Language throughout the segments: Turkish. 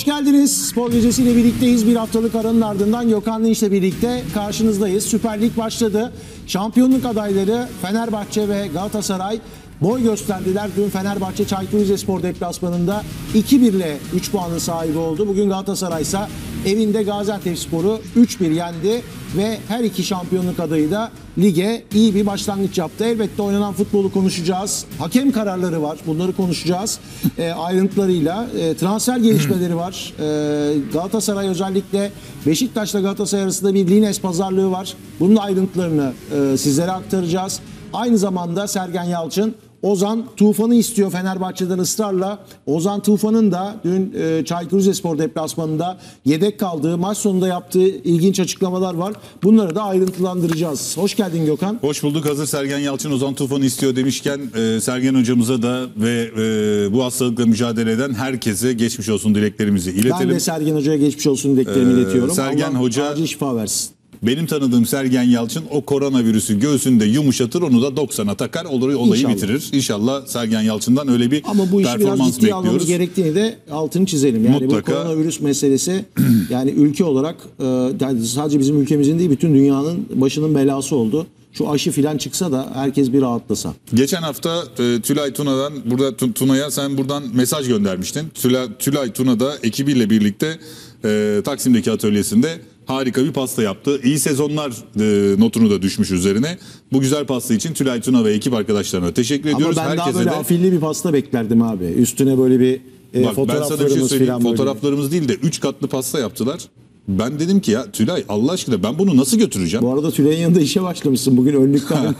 Hoş geldiniz. Spor Gecesi birlikteyiz. Bir haftalık aranın ardından Gökhan Linç'le birlikte karşınızdayız. Süper Lig başladı. Şampiyonluk adayları Fenerbahçe ve Galatasaray boy gösterdiler. Dün Fenerbahçe Çaykur Rizespor deplasmanında 2-1 ile 3 puanın sahibi oldu. Bugün Galatasaray ise evinde Gaziantepspor'u 3-1 yendi ve her iki şampiyonluk adayı da lige iyi bir başlangıç yaptı. Elbette oynanan futbolu konuşacağız. Hakem kararları var. Bunları konuşacağız. E, ayrıntılarıyla. E, transfer gelişmeleri var. E, Galatasaray özellikle Beşiktaş'la Galatasaray arasında bir Lines pazarlığı var. Bunun ayrıntılarını e, sizlere aktaracağız. Aynı zamanda Sergen Yalçın Ozan Tufan'ı istiyor Fenerbahçe'den ısrarla. Ozan Tufan'ın da dün e, Çaykur Rizespor deplasmanında yedek kaldığı, maç sonunda yaptığı ilginç açıklamalar var. Bunları da ayrıntılandıracağız. Hoş geldin Gökhan. Hoş bulduk. Hazır Sergen Yalçın Ozan Tufan'ı istiyor demişken e, Sergen hocamıza da ve e, bu hastalıkla mücadele eden herkese geçmiş olsun dileklerimizi iletelim. Ben de Sergen Hoca'ya geçmiş olsun dileklerimi Ee, iletiyorum. Sergen Allah Hoca- acil şifa versin. Benim tanıdığım Sergen Yalçın o koronavirüsü göğsünde yumuşatır onu da 90'a takar olayı, olayı İnşallah. bitirir. İnşallah Sergen Yalçın'dan öyle bir Ama bu işi biraz performans ciddiye almamız bekliyoruz. gerektiğini de altını çizelim. Yani Mutlaka. bu koronavirüs meselesi yani ülke olarak e, sadece bizim ülkemizin değil bütün dünyanın başının belası oldu. Şu aşı filan çıksa da herkes bir rahatlasa. Geçen hafta e, Tülay Tuna'dan burada Tu- Tuna'ya sen buradan mesaj göndermiştin. Tülay, Tülay Tuna da ekibiyle birlikte e, Taksim'deki atölyesinde harika bir pasta yaptı. İyi sezonlar e, notunu da düşmüş üzerine. Bu güzel pasta için Tülay Tuna ve ekip arkadaşlarına teşekkür Ama ediyoruz. ben daha Herkese böyle de afilli bir pasta beklerdim abi. Üstüne böyle bir e, Bak ben sana bir şey fotoğraflarımız söyleyeyim. böyle. Fotoğraflarımız değil de 3 katlı pasta yaptılar. Ben dedim ki ya Tülay Allah aşkına ben bunu nasıl götüreceğim? Bu arada Tülay'ın yanında işe başlamışsın bugün önlükten.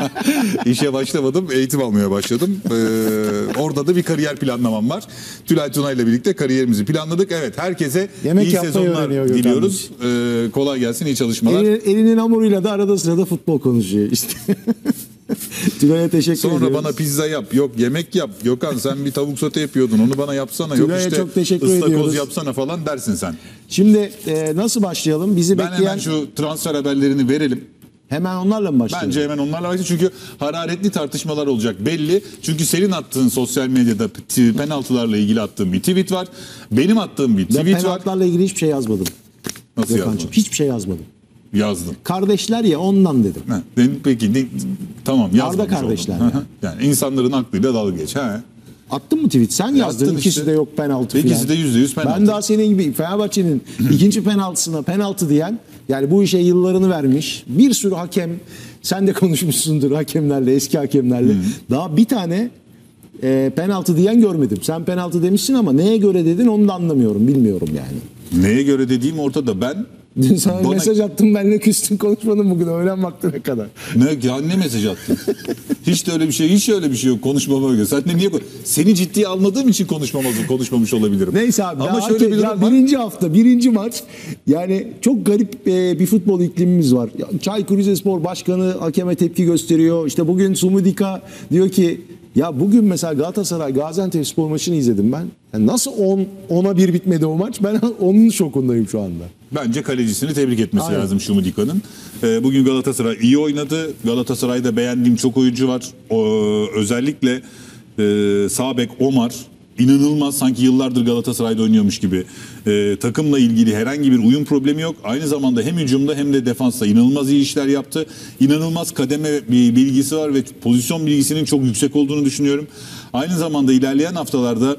İşe başlamadım, eğitim almaya başladım. Ee, orada da bir kariyer planlamam var. Tülay Tuna ile birlikte kariyerimizi planladık. Evet, herkese Yemek iyi yapmayı sezonlar öğreniyor Gökhan diliyoruz. Ee, kolay gelsin, iyi çalışmalar. Elinin, elinin hamuruyla da arada sırada futbol konuşuyor işte. Tülay'a teşekkür Sonra ediyoruz. bana pizza yap, yok yemek yap. Gökhan sen bir tavuk sote yapıyordun, onu bana yapsana. Yok Tülay'a işte çok teşekkür ıstakoz ediyoruz. yapsana falan dersin sen. Şimdi e, nasıl başlayalım? Bizi Ben bekleyen hemen şu transfer haberlerini verelim. hemen onlarla mı başlayalım? Bence hemen onlarla başlayalım. Çünkü hararetli tartışmalar olacak belli. Çünkü senin attığın sosyal medyada penaltılarla ilgili attığın bir tweet var. Benim attığım bir ben tweet var. penaltılarla ilgili hiçbir şey yazmadım. Nasıl Gökhan'cığım. Hiçbir şey yazmadım. Yazdım. Kardeşler ya ondan dedim. Ha, dedim, peki ne- tamam yazmamış kardeşler oldum. ya. Hı hı. Yani insanların aklıyla dalga geç. Ha. Attın mı tweet? Sen yazdın. Yaptın İkisi işte. de yok penaltı İkisi de yüzde yüz penaltı. Ben daha senin gibi Fenerbahçe'nin ikinci penaltısına penaltı diyen yani bu işe yıllarını vermiş bir sürü hakem sen de konuşmuşsundur hakemlerle eski hakemlerle. Daha bir tane e, penaltı diyen görmedim. Sen penaltı demişsin ama neye göre dedin onu da anlamıyorum. Bilmiyorum yani. Neye göre dediğim ortada. Ben Dün sana Bana- mesaj attım benle küstün konuşmadın bugün öğlen vaktine kadar. ne, ya ne mesaj attın? hiç de öyle bir şey, hiç öyle bir şey yok konuşmama göre. Sen de niye seni ciddiye almadığım için konuşmamaz, konuşmamış olabilirim. Neyse abi. Ama şöyle bir ya var. birinci hafta, birinci maç. Yani çok garip e, bir futbol iklimimiz var. Ya, Çaykur Rizespor Başkanı hakeme tepki gösteriyor. İşte bugün Sumudika diyor ki ya bugün mesela Galatasaray Gaziantep spor maçını izledim ben. Yani nasıl 10 10'a 1 bitmedi o maç? Ben onun şokundayım şu anda. Bence kalecisini tebrik etmesi Aynen. lazım Şumudika'nın. Ee, bugün Galatasaray iyi oynadı. Galatasaray'da beğendiğim çok oyuncu var. O, özellikle e, sağ bek Omar inanılmaz sanki yıllardır Galatasaray'da oynuyormuş gibi. Ee, takımla ilgili herhangi bir uyum problemi yok. Aynı zamanda hem hücumda hem de defansta inanılmaz iyi işler yaptı. İnanılmaz kademe bilgisi var ve pozisyon bilgisinin çok yüksek olduğunu düşünüyorum. Aynı zamanda ilerleyen haftalarda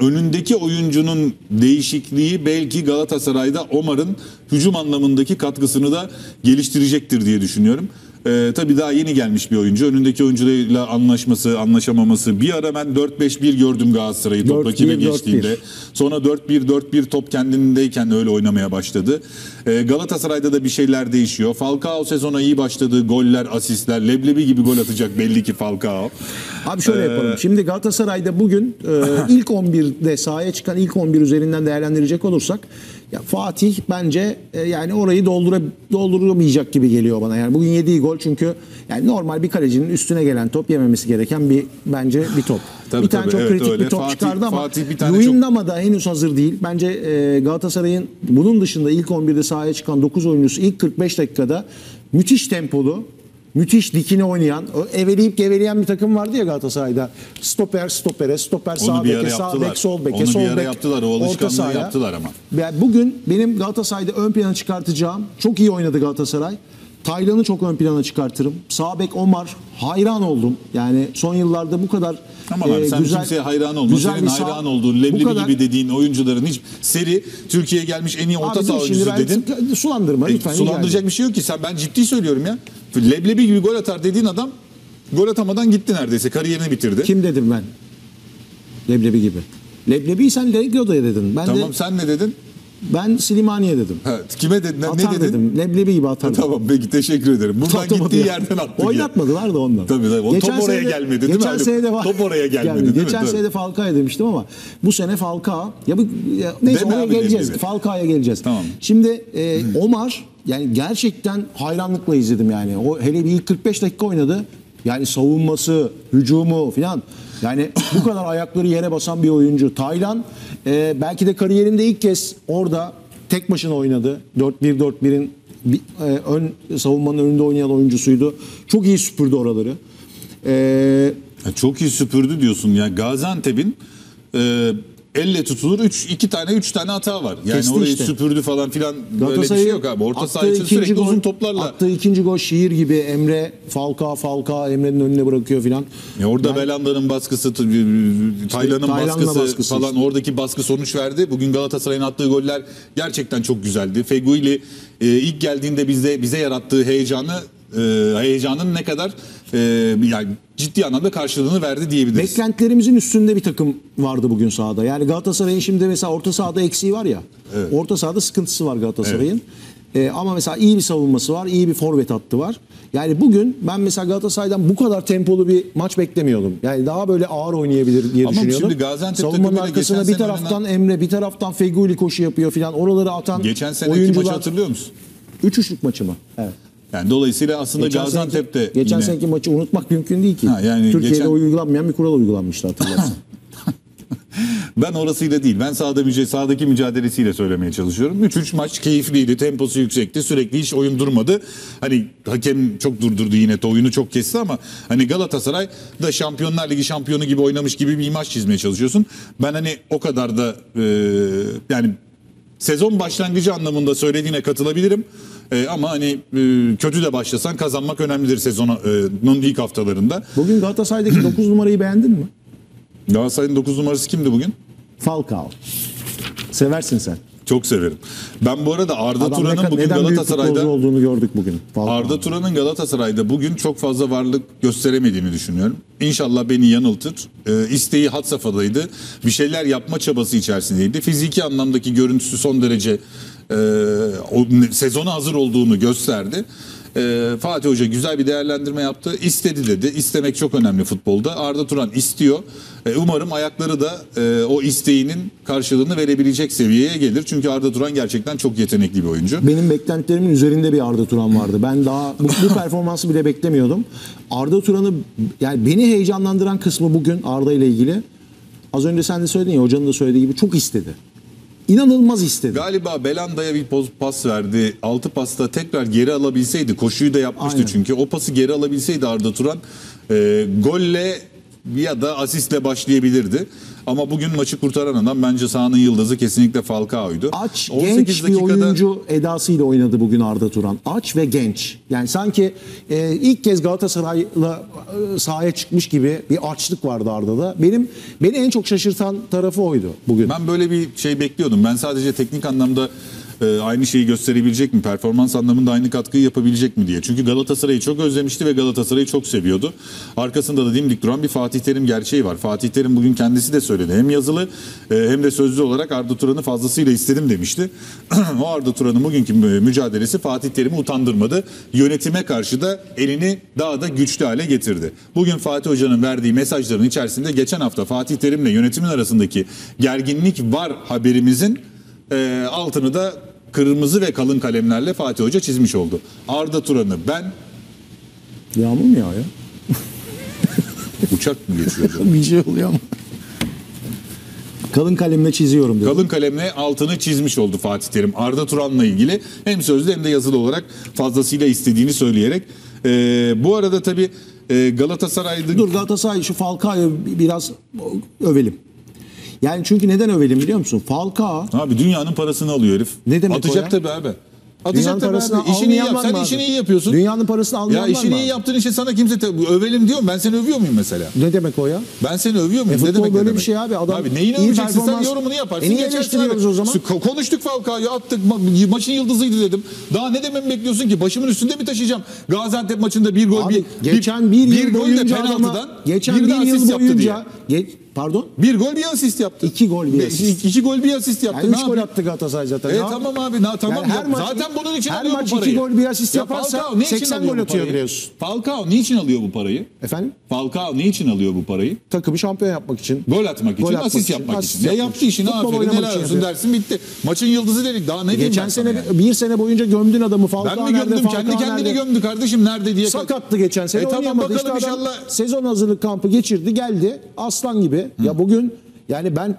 önündeki oyuncunun değişikliği belki Galatasaray'da Omar'ın hücum anlamındaki katkısını da geliştirecektir diye düşünüyorum. Ee, tabii daha yeni gelmiş bir oyuncu. Önündeki oyuncuyla anlaşması, anlaşamaması. Bir ara ben 4-5-1 gördüm Galatasaray'ı top 4-1, rakibe 4-1. geçtiğinde. Sonra 4-1-4-1 top kendindeyken öyle oynamaya başladı. Ee, Galatasaray'da da bir şeyler değişiyor. Falcao sezona iyi başladı. Goller, asistler. Leblebi gibi gol atacak belli ki Falcao. Abi şöyle yapalım. Şimdi Galatasaray'da bugün e, ilk 11'de sahaya çıkan ilk 11 üzerinden değerlendirecek olursak ya Fatih bence e, yani orayı doldura, dolduramayacak gibi geliyor bana. Yani bugün yediği gol çünkü yani normal bir kalecinin üstüne gelen top yememesi gereken bir bence bir top. Tabii, bir tane tabii, çok evet, kritik öyle. bir top Fatih- çıkardı ama Fatih bir tane Luyendama da henüz hazır değil. Bence e, Galatasaray'ın bunun dışında ilk 11'de sahaya çıkan 9 oyuncusu ilk 45 dakikada müthiş tempolu, müthiş dikine oynayan, eveleyip geveleyen bir takım vardı ya Galatasaray'da. Stoper, stopere, stoper sağ Onu bir ara beke, sağ bek, sol beke, Onu bir sol ara bek, yaptılar. O alışkanlığı sahaya. yaptılar ama. Bugün benim Galatasaray'da ön plana çıkartacağım, çok iyi oynadı Galatasaray. Taylan'ı çok ön plana çıkartırım. Sağ bek Omar hayran oldum. Yani son yıllarda bu kadar Tamam abi e, sen güzel, kimseye hayran olma. güzel Senin sağ- hayran olduğun leblebi kadar- gibi dediğin oyuncuların hiç seri Türkiye'ye gelmiş en iyi orta saha oyuncusu dedin. sulandırma E, lütfen. sulandıracak bir şey yok ki. Sen ben ciddi söylüyorum ya. Leblebi gibi gol atar dediğin adam gol atamadan gitti neredeyse. Kariyerini bitirdi. Kim dedim ben? Leblebi gibi. Leblebi sen Legio'da dedin. Ben Tamam de sen ne dedin? Ben Slimaniye dedim. Ha, kime dedin? Ne Atar dedin? dedim. Leblebi gibi atar. Tamam peki teşekkür ederim. Buradan Atamadı gittiği ya. yerden attı. gene. Oynatmadılar da ondan. Tabii, tabii. O top oraya gelmedi değil mi geçen Haluk? Sene de var. Top oraya gelmedi değil mi? Geçen Tabii. sene de Falcao demiştim ama bu sene Falcao. Ya bu ya, neyse Deme oraya abi geleceğiz. Leblebi. Falcao'ya geleceğiz. Tamam. Şimdi e, Omar yani gerçekten hayranlıkla izledim yani. O hele bir ilk 45 dakika oynadı. Yani savunması, hücumu falan. Yani bu kadar ayakları yere basan bir oyuncu. Taylan e, belki de kariyerinde ilk kez orada tek başına oynadı. 4-1-4-1'in bir, e, ön savunmanın önünde oynayan oyuncusuydu. Çok iyi süpürdü oraları. E, çok iyi süpürdü diyorsun ya. Gaziantep'in e, elle tutulur 3 2 tane 3 tane hata var. Yani Kesti orayı işte. süpürdü falan filan böyle bir şey yok abi. Orta saha için sürekli gol- uzun toplarla. Attığı ikinci gol şiir gibi Emre Falcao Falcao Emre'nin önüne bırakıyor filan. Ya orada Yani- Belanda'nın baskısı, Taylan'ın baskısı, baskısı falan işte. oradaki baskı sonuç verdi. Bugün Galatasaray'ın attığı goller gerçekten çok güzeldi. Feguili e, ilk geldiğinde bize bize yarattığı heyecanı e, heyecanın ne kadar e, yani ciddi anlamda karşılığını verdi diyebiliriz. Beklentilerimizin üstünde bir takım vardı bugün sahada. Yani Galatasaray'ın şimdi mesela orta sahada eksiği var ya. Orta sahada sıkıntısı var Galatasaray'ın. Ee, ama mesela iyi bir savunması var, iyi bir forvet hattı var. Yani bugün ben mesela Galatasaray'dan bu kadar tempolu bir maç beklemiyordum. Yani daha böyle ağır oynayabilir diye Ama düşünüyordum. şimdi Gaziantep Savunmanın arkasına bir taraftan Emre, bir taraftan Feguli koşu yapıyor filan. Oraları atan Geçen seneki oyuncular. maçı hatırlıyor musun? 3-3'lük maçı mı? Evet. Yani dolayısıyla aslında Geçen Gaziantep'te seneki, geçen yine seneki maçı unutmak mümkün değil ki. Ha, yani Türkiye'de geçen- uygulanmayan bir kural uygulanmıştı hatırlarsın. Ben orasıyla değil. Ben sahada müce sahadaki mücadelesiyle söylemeye çalışıyorum. 3-3 maç keyifliydi. Temposu yüksekti. Sürekli hiç oyun durmadı. Hani hakem çok durdurdu yine. Oyunu çok kesti ama hani Galatasaray da Şampiyonlar Ligi şampiyonu gibi oynamış gibi bir imaj çizmeye çalışıyorsun. Ben hani o kadar da e, yani sezon başlangıcı anlamında söylediğine katılabilirim. E, ama hani e, kötü de başlasan kazanmak önemlidir sezonun ilk haftalarında. Bugün Galatasaray'daki 9 numarayı beğendin mi? Galatasaray'ın 9 numarası kimdi bugün? Falcao. Seversin sen. Çok severim. Ben bu arada Arda Adam Turan'ın bugün Galatasaray'da olduğunu gördük bugün. Falcao. Arda Turan'ın Galatasaray'da bugün çok fazla varlık gösteremediğini düşünüyorum. İnşallah beni yanıltır. Ee, isteği had safhadaydı. Bir şeyler yapma çabası içerisindeydi. Fiziki anlamdaki görüntüsü son derece e, o, sezona hazır olduğunu gösterdi. Ee, Fatih Hoca güzel bir değerlendirme yaptı. İstedi dedi. İstemek çok önemli futbolda. Arda Turan istiyor. Ee, umarım ayakları da e, o isteğinin karşılığını verebilecek seviyeye gelir. Çünkü Arda Turan gerçekten çok yetenekli bir oyuncu. Benim beklentilerimin üzerinde bir Arda Turan vardı. Ben daha bu, bu performansı bile beklemiyordum. Arda Turan'ı yani beni heyecanlandıran kısmı bugün Arda ile ilgili. Az önce sen de söyledin ya hocanın da söylediği gibi çok istedi. İnanılmaz istedi. Galiba Belanda'ya bir poz, pas verdi. Altı pasta tekrar geri alabilseydi. Koşuyu da yapmıştı Aynen. çünkü. O pası geri alabilseydi Arda Turan e, golle ya da asistle başlayabilirdi. Ama bugün maçı kurtaran adam bence sahanın yıldızı kesinlikle Falcao'ydu. Aç, 18 genç bir dakikada- oyuncu edasıyla oynadı bugün Arda Turan. Aç ve genç. Yani sanki e, ilk kez Galatasaray'la e, sahaya çıkmış gibi bir açlık vardı Arda'da. Benim beni en çok şaşırtan tarafı oydu bugün. Ben böyle bir şey bekliyordum. Ben sadece teknik anlamda e, aynı şeyi gösterebilecek mi? Performans anlamında aynı katkıyı yapabilecek mi diye. Çünkü Galatasaray'ı çok özlemişti ve Galatasaray'ı çok seviyordu. Arkasında da dimdik duran bir Fatih Terim gerçeği var. Fatih Terim bugün kendisi de söyledi. Hem yazılı e, hem de sözlü olarak Arda Turan'ı fazlasıyla istedim demişti. o Arda Turan'ın bugünkü mü- mücadelesi Fatih Terim'i utandırmadı. Yönetime karşı da elini daha da güçlü hale getirdi. Bugün Fatih Hoca'nın verdiği mesajların içerisinde geçen hafta Fatih Terim'le yönetimin arasındaki gerginlik var haberimizin e, altını da kırmızı ve kalın kalemlerle Fatih Hoca çizmiş oldu. Arda Turan'ı ben Yağmur mu yağıyor? uçak mı geçiyor? bir şey oluyor ama. Kalın kalemle çiziyorum dedi. Kalın kalemle altını çizmiş oldu Fatih Terim. Arda Turan'la ilgili hem sözlü hem de yazılı olarak fazlasıyla istediğini söyleyerek Ee, bu arada tabii e, Galatasaray'da Dur Galatasaray şu Falcao'yu biraz övelim. Yani çünkü neden övelim biliyor musun? Falcao Abi dünyanın parasını alıyor herif. Ne demek o Atacak ya? tabii abi. Atacak tabii parasını abi. İşini iyi almayan yap. var Sen mı işini iyi yapıyorsun. Dünyanın parasını almayan ya var işini mı iyi yaptığın için sana kimse te- övelim diyor mu? Ben seni övüyor muyum mesela? ne demek o ya? Ben seni övüyor muyum? E, ne futbol böyle bir şey abi. Adam abi neyini iyi öveceksin sen performans- yorumunu yaparsın. E niye geçersin eleştiriyoruz abi. o zaman? Ko- Konuştuk Falcao'yu attık ma- maçın yıldızıydı dedim. Daha ne dememi bekliyorsun ki? Başımın üstünde mi taşıyacağım? Gaziantep maçında bir gol Abi bir, geçen bir, yıl gol de boyunca penaltıdan adama, geçen bir de asist yıl yaptı diye. boyunca ge- pardon Bir gol bir asist yaptı. İki gol, bir asist. İki gol bir asist yaptı. yani Ne 3 gol attı Galatasaray zaten. E Ne tamam abi na, tamam Yani her maç- zaten bunun için her alıyor maç bu parayı. iki gol, bir asist Ya yaparsa Falcao ne için 80 alıyor gol atıyor biliyorsun. Falcao niçin alıyor bu parayı? Efendim? Falcao niçin alıyor bu parayı? Takımı şampiyon yapmak için. Gol atmak için, Gol atmak asist için, yapmak asist için. Yapmak yaptı işini aferin helal için olsun yapıyor. dersin bitti. Maçın yıldızı dedik daha ne diyeyim Geçen sene yani? bir sene boyunca gömdün adamı Falcao Ben mi gömdüm? Kendi kendini gömdü kardeşim nerede diye. Sakattı geçen sene E tamam, bakalım inşallah. sezon hazırlık kampı geçirdi geldi aslan gibi. Ya bugün yani ben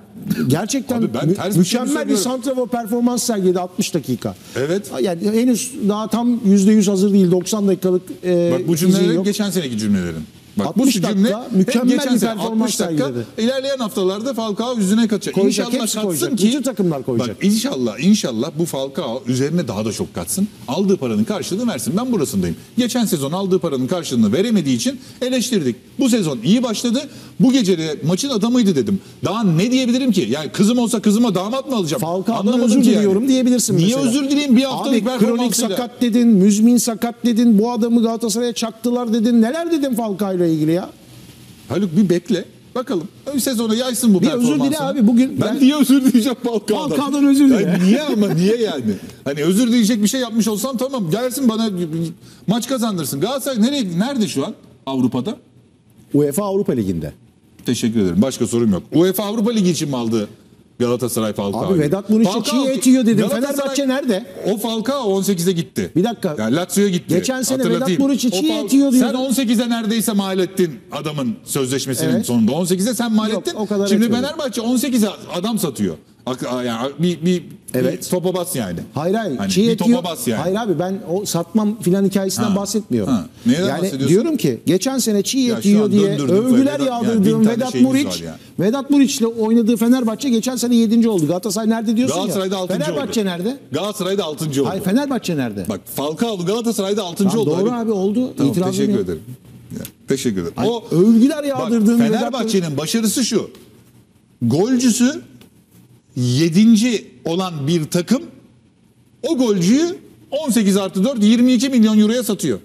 gerçekten Abi ben ters bir şey mükemmel bir söylüyorum? santrafor performans sergiledi 60 dakika. Evet. Yani henüz daha tam %100 hazır değil 90 dakikalık e, Bak bu cümleler geçen seneki cümlelerin. Bak 60 bu dakika cümle mükemmel geçen bir performans 60 dakika sergiledi. ilerleyen haftalarda Falcao yüzüne kaçacak. Koyacak, inşallah katsın koyacak. ki Bütün takımlar koyacak. Bak inşallah inşallah bu Falcao üzerine daha da çok katsın. Aldığı paranın karşılığını versin. Ben burasındayım. Geçen sezon aldığı paranın karşılığını veremediği için eleştirdik. Bu sezon iyi başladı. Bu gece de maçın adamıydı dedim. Daha ne diyebilirim ki? Yani kızım olsa kızıma damat mı alacağım? Falcao'dan özür yani. diliyorum diyebilirsin Niye mesela. özür dileyim bir haftalık Abi kronik sakat dedin, müzmin sakat dedin, bu adamı Galatasaray'a çaktılar dedin. Neler dedin Falcao ile ilgili ya? Haluk bir bekle. Bakalım. Ön sezonu yaysın bu Bir özür performansını. dile abi, bugün Ben ben- niye özür dileyeceğim Falcao'dan? Falcao'dan özür dile. Ya niye ama niye yani? Hani özür dileyecek bir şey yapmış olsam tamam. Gelsin bana maç kazandırsın. Galatasaray nereye, nerede şu an Avrupa'da? UEFA Avrupa Ligi'nde. Teşekkür ederim. Başka sorum yok. UEFA Avrupa Ligi için mi aldı Galatasaray Falcao'yu? Abi Vedat Muriç'i Falcao- çiğ etiyor dedim. Galatasaray- Fenerbahçe nerede? O Falcao 18'e gitti. Bir dakika. Yani Lazio'ya gitti. Geçen sene. Vedat Muriç'i çiğ Fal- etiyor Sen diyordun. 18'e neredeyse mal ettin adamın sözleşmesinin Evet. sonunda. 18'e sen mal Yok, ettin. kadar Şimdi. Fenerbahçe 18'e adam satıyor. Ak- Yani bir, bir, Evet. bir topa bas yani. Hayır hayır. Hani çiğ bir etiyor. topa bas yani. Hayır abi ben o satmam filan hikayesinden Ha. bahsetmiyorum. Ha. Neyden yani bahsediyorsun? diyorum ki geçen sene çiğ Ya şu etiyor an diye döndürdüm övgüler Vedat- yani bin yağdırdığım tane Vedat şeyimiz Muriç var ya. Vedat Muriç'le oynadığı Fenerbahçe geçen sene 7. oldu. Galatasaray nerede diyorsun Galatasaray'da ya? 6. oldu. Fenerbahçe nerede? Galatasaray'da 6. oldu. Hayır Fenerbahçe nerede? Bak Falcao Galatasaray'da 6. Tamam, oldu. doğru abi oldu. Tamam, İtirazım teşekkür yok. ederim. Ya, teşekkür ederim. Ay, o övgüler Bak, yağdırdığın Vedat Fenerbahçe'nin başarısı şu. Golcüsü 7. olan bir takım o golcüyü 18 artı 4 22 milyon euroya satıyor.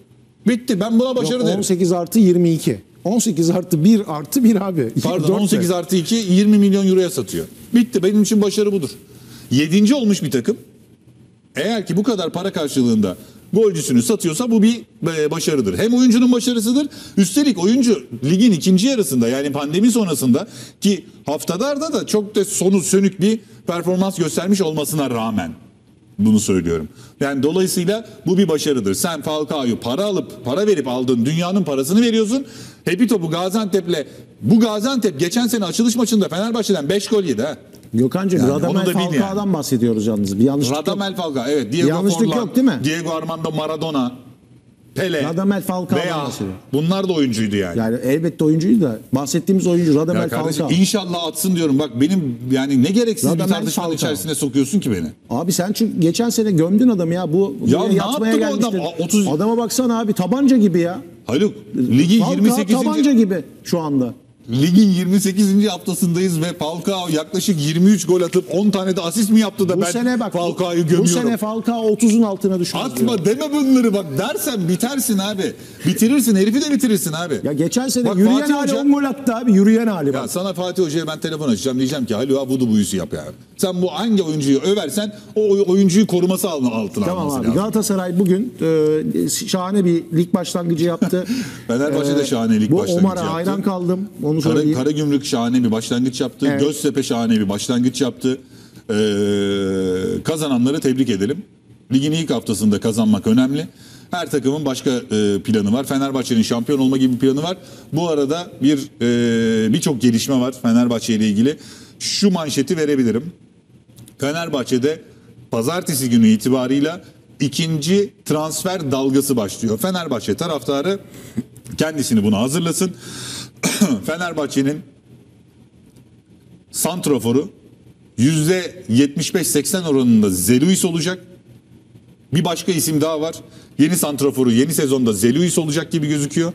Bitti ben buna başarı Yok, derim. 18 artı 22. 18 artı 1 artı 1 abi. Pardon Dört 18 de. artı 2 20 milyon euroya satıyor. Bitti benim için başarı budur. 7. olmuş bir takım. Eğer ki bu kadar para karşılığında golcüsünü satıyorsa bu bir e, başarıdır. Hem oyuncunun başarısıdır. Üstelik oyuncu ligin ikinci yarısında yani pandemi sonrasında ki haftalarda da çok da sonu sönük bir performans göstermiş olmasına rağmen bunu söylüyorum. Yani dolayısıyla bu bir başarıdır. Sen Falcao'yu para alıp para verip aldın dünyanın parasını veriyorsun. Hepi topu Gaziantep'le bu Gaziantep geçen sene açılış maçında Fenerbahçe'den 5 gol yedi ha. Gökhan'cığım Yani Radamel bil yani. Falcao'dan bahsediyoruz yalnız. Bir yanlışlık yok. Radamel Falcao evet Diego Yanlışlık Forlan, yok değil mi? Diego Armando Maradona, Pele, Radamel Falcao'dan Veya bahsediyor. bunlar da oyuncuydu yani. Yani elbette oyuncuydu da bahsettiğimiz oyuncu Radamel ya kardeşim Falcao. inşallah atsın diyorum. Bak benim yani ne gereksiz bir Radamel tartışmanın Falcao. içerisine sokuyorsun ki beni. Abi sen çünkü geçen sene gömdün adamı ya. Bu Ya ne yaptı bu adam? gelmiştir. A- 30 Adama baksana abi tabanca gibi ya. Haluk ligin Falcao 28. tabanca gibi şu anda. Ligin 28. haftasındayız ve Falcao yaklaşık 23 gol atıp 10 tane de asist mi yaptı da Bu ben sene bak Falcao'yu bu gömüyorum. sene Falcao 30'un altına düşmüş. diyor. Atma deme bunları bak dersen bitersin abi. Bitirirsin herifi de bitirirsin abi. Ya geçen sene Bak yürüyen Fatih hali Hoca- 10 gol attı abi. Yürüyen hali Ya bak. sana Fatih Hoca'ya ben telefon açacağım diyeceğim ki Haluk vudu bu işi yap ya. Sen bu hangi oyuncuyu översen o oy- oyuncuyu koruması al- altına Tamam alması abi lazım. Galatasaray bugün e, şahane bir lig başlangıcı yaptı. Fenerbahçe de E, şahane lig bu başlangıcı Omar'a yaptı. hayran kaldım. Onu Kara, söyleyeyim. Karagümrük şahane bir başlangıç yaptı. Evet. Göztepe şahane bir başlangıç yaptı. Ee, kazananları tebrik edelim. Ligin ilk haftasında kazanmak önemli. Her takımın başka e, planı var. Fenerbahçe'nin şampiyon olma gibi bir planı var. Bu arada bir e, birçok gelişme var Fenerbahçe ile ilgili. Şu manşeti verebilirim. Fenerbahçe'de pazartesi günü itibarıyla ikinci transfer dalgası başlıyor. Fenerbahçe taraftarı kendisini buna hazırlasın. Fenerbahçe'nin santroforu %75-80 oranında Zeluis olacak. Bir başka isim daha var. Yeni santraforu yeni sezonda Zeluis olacak gibi gözüküyor.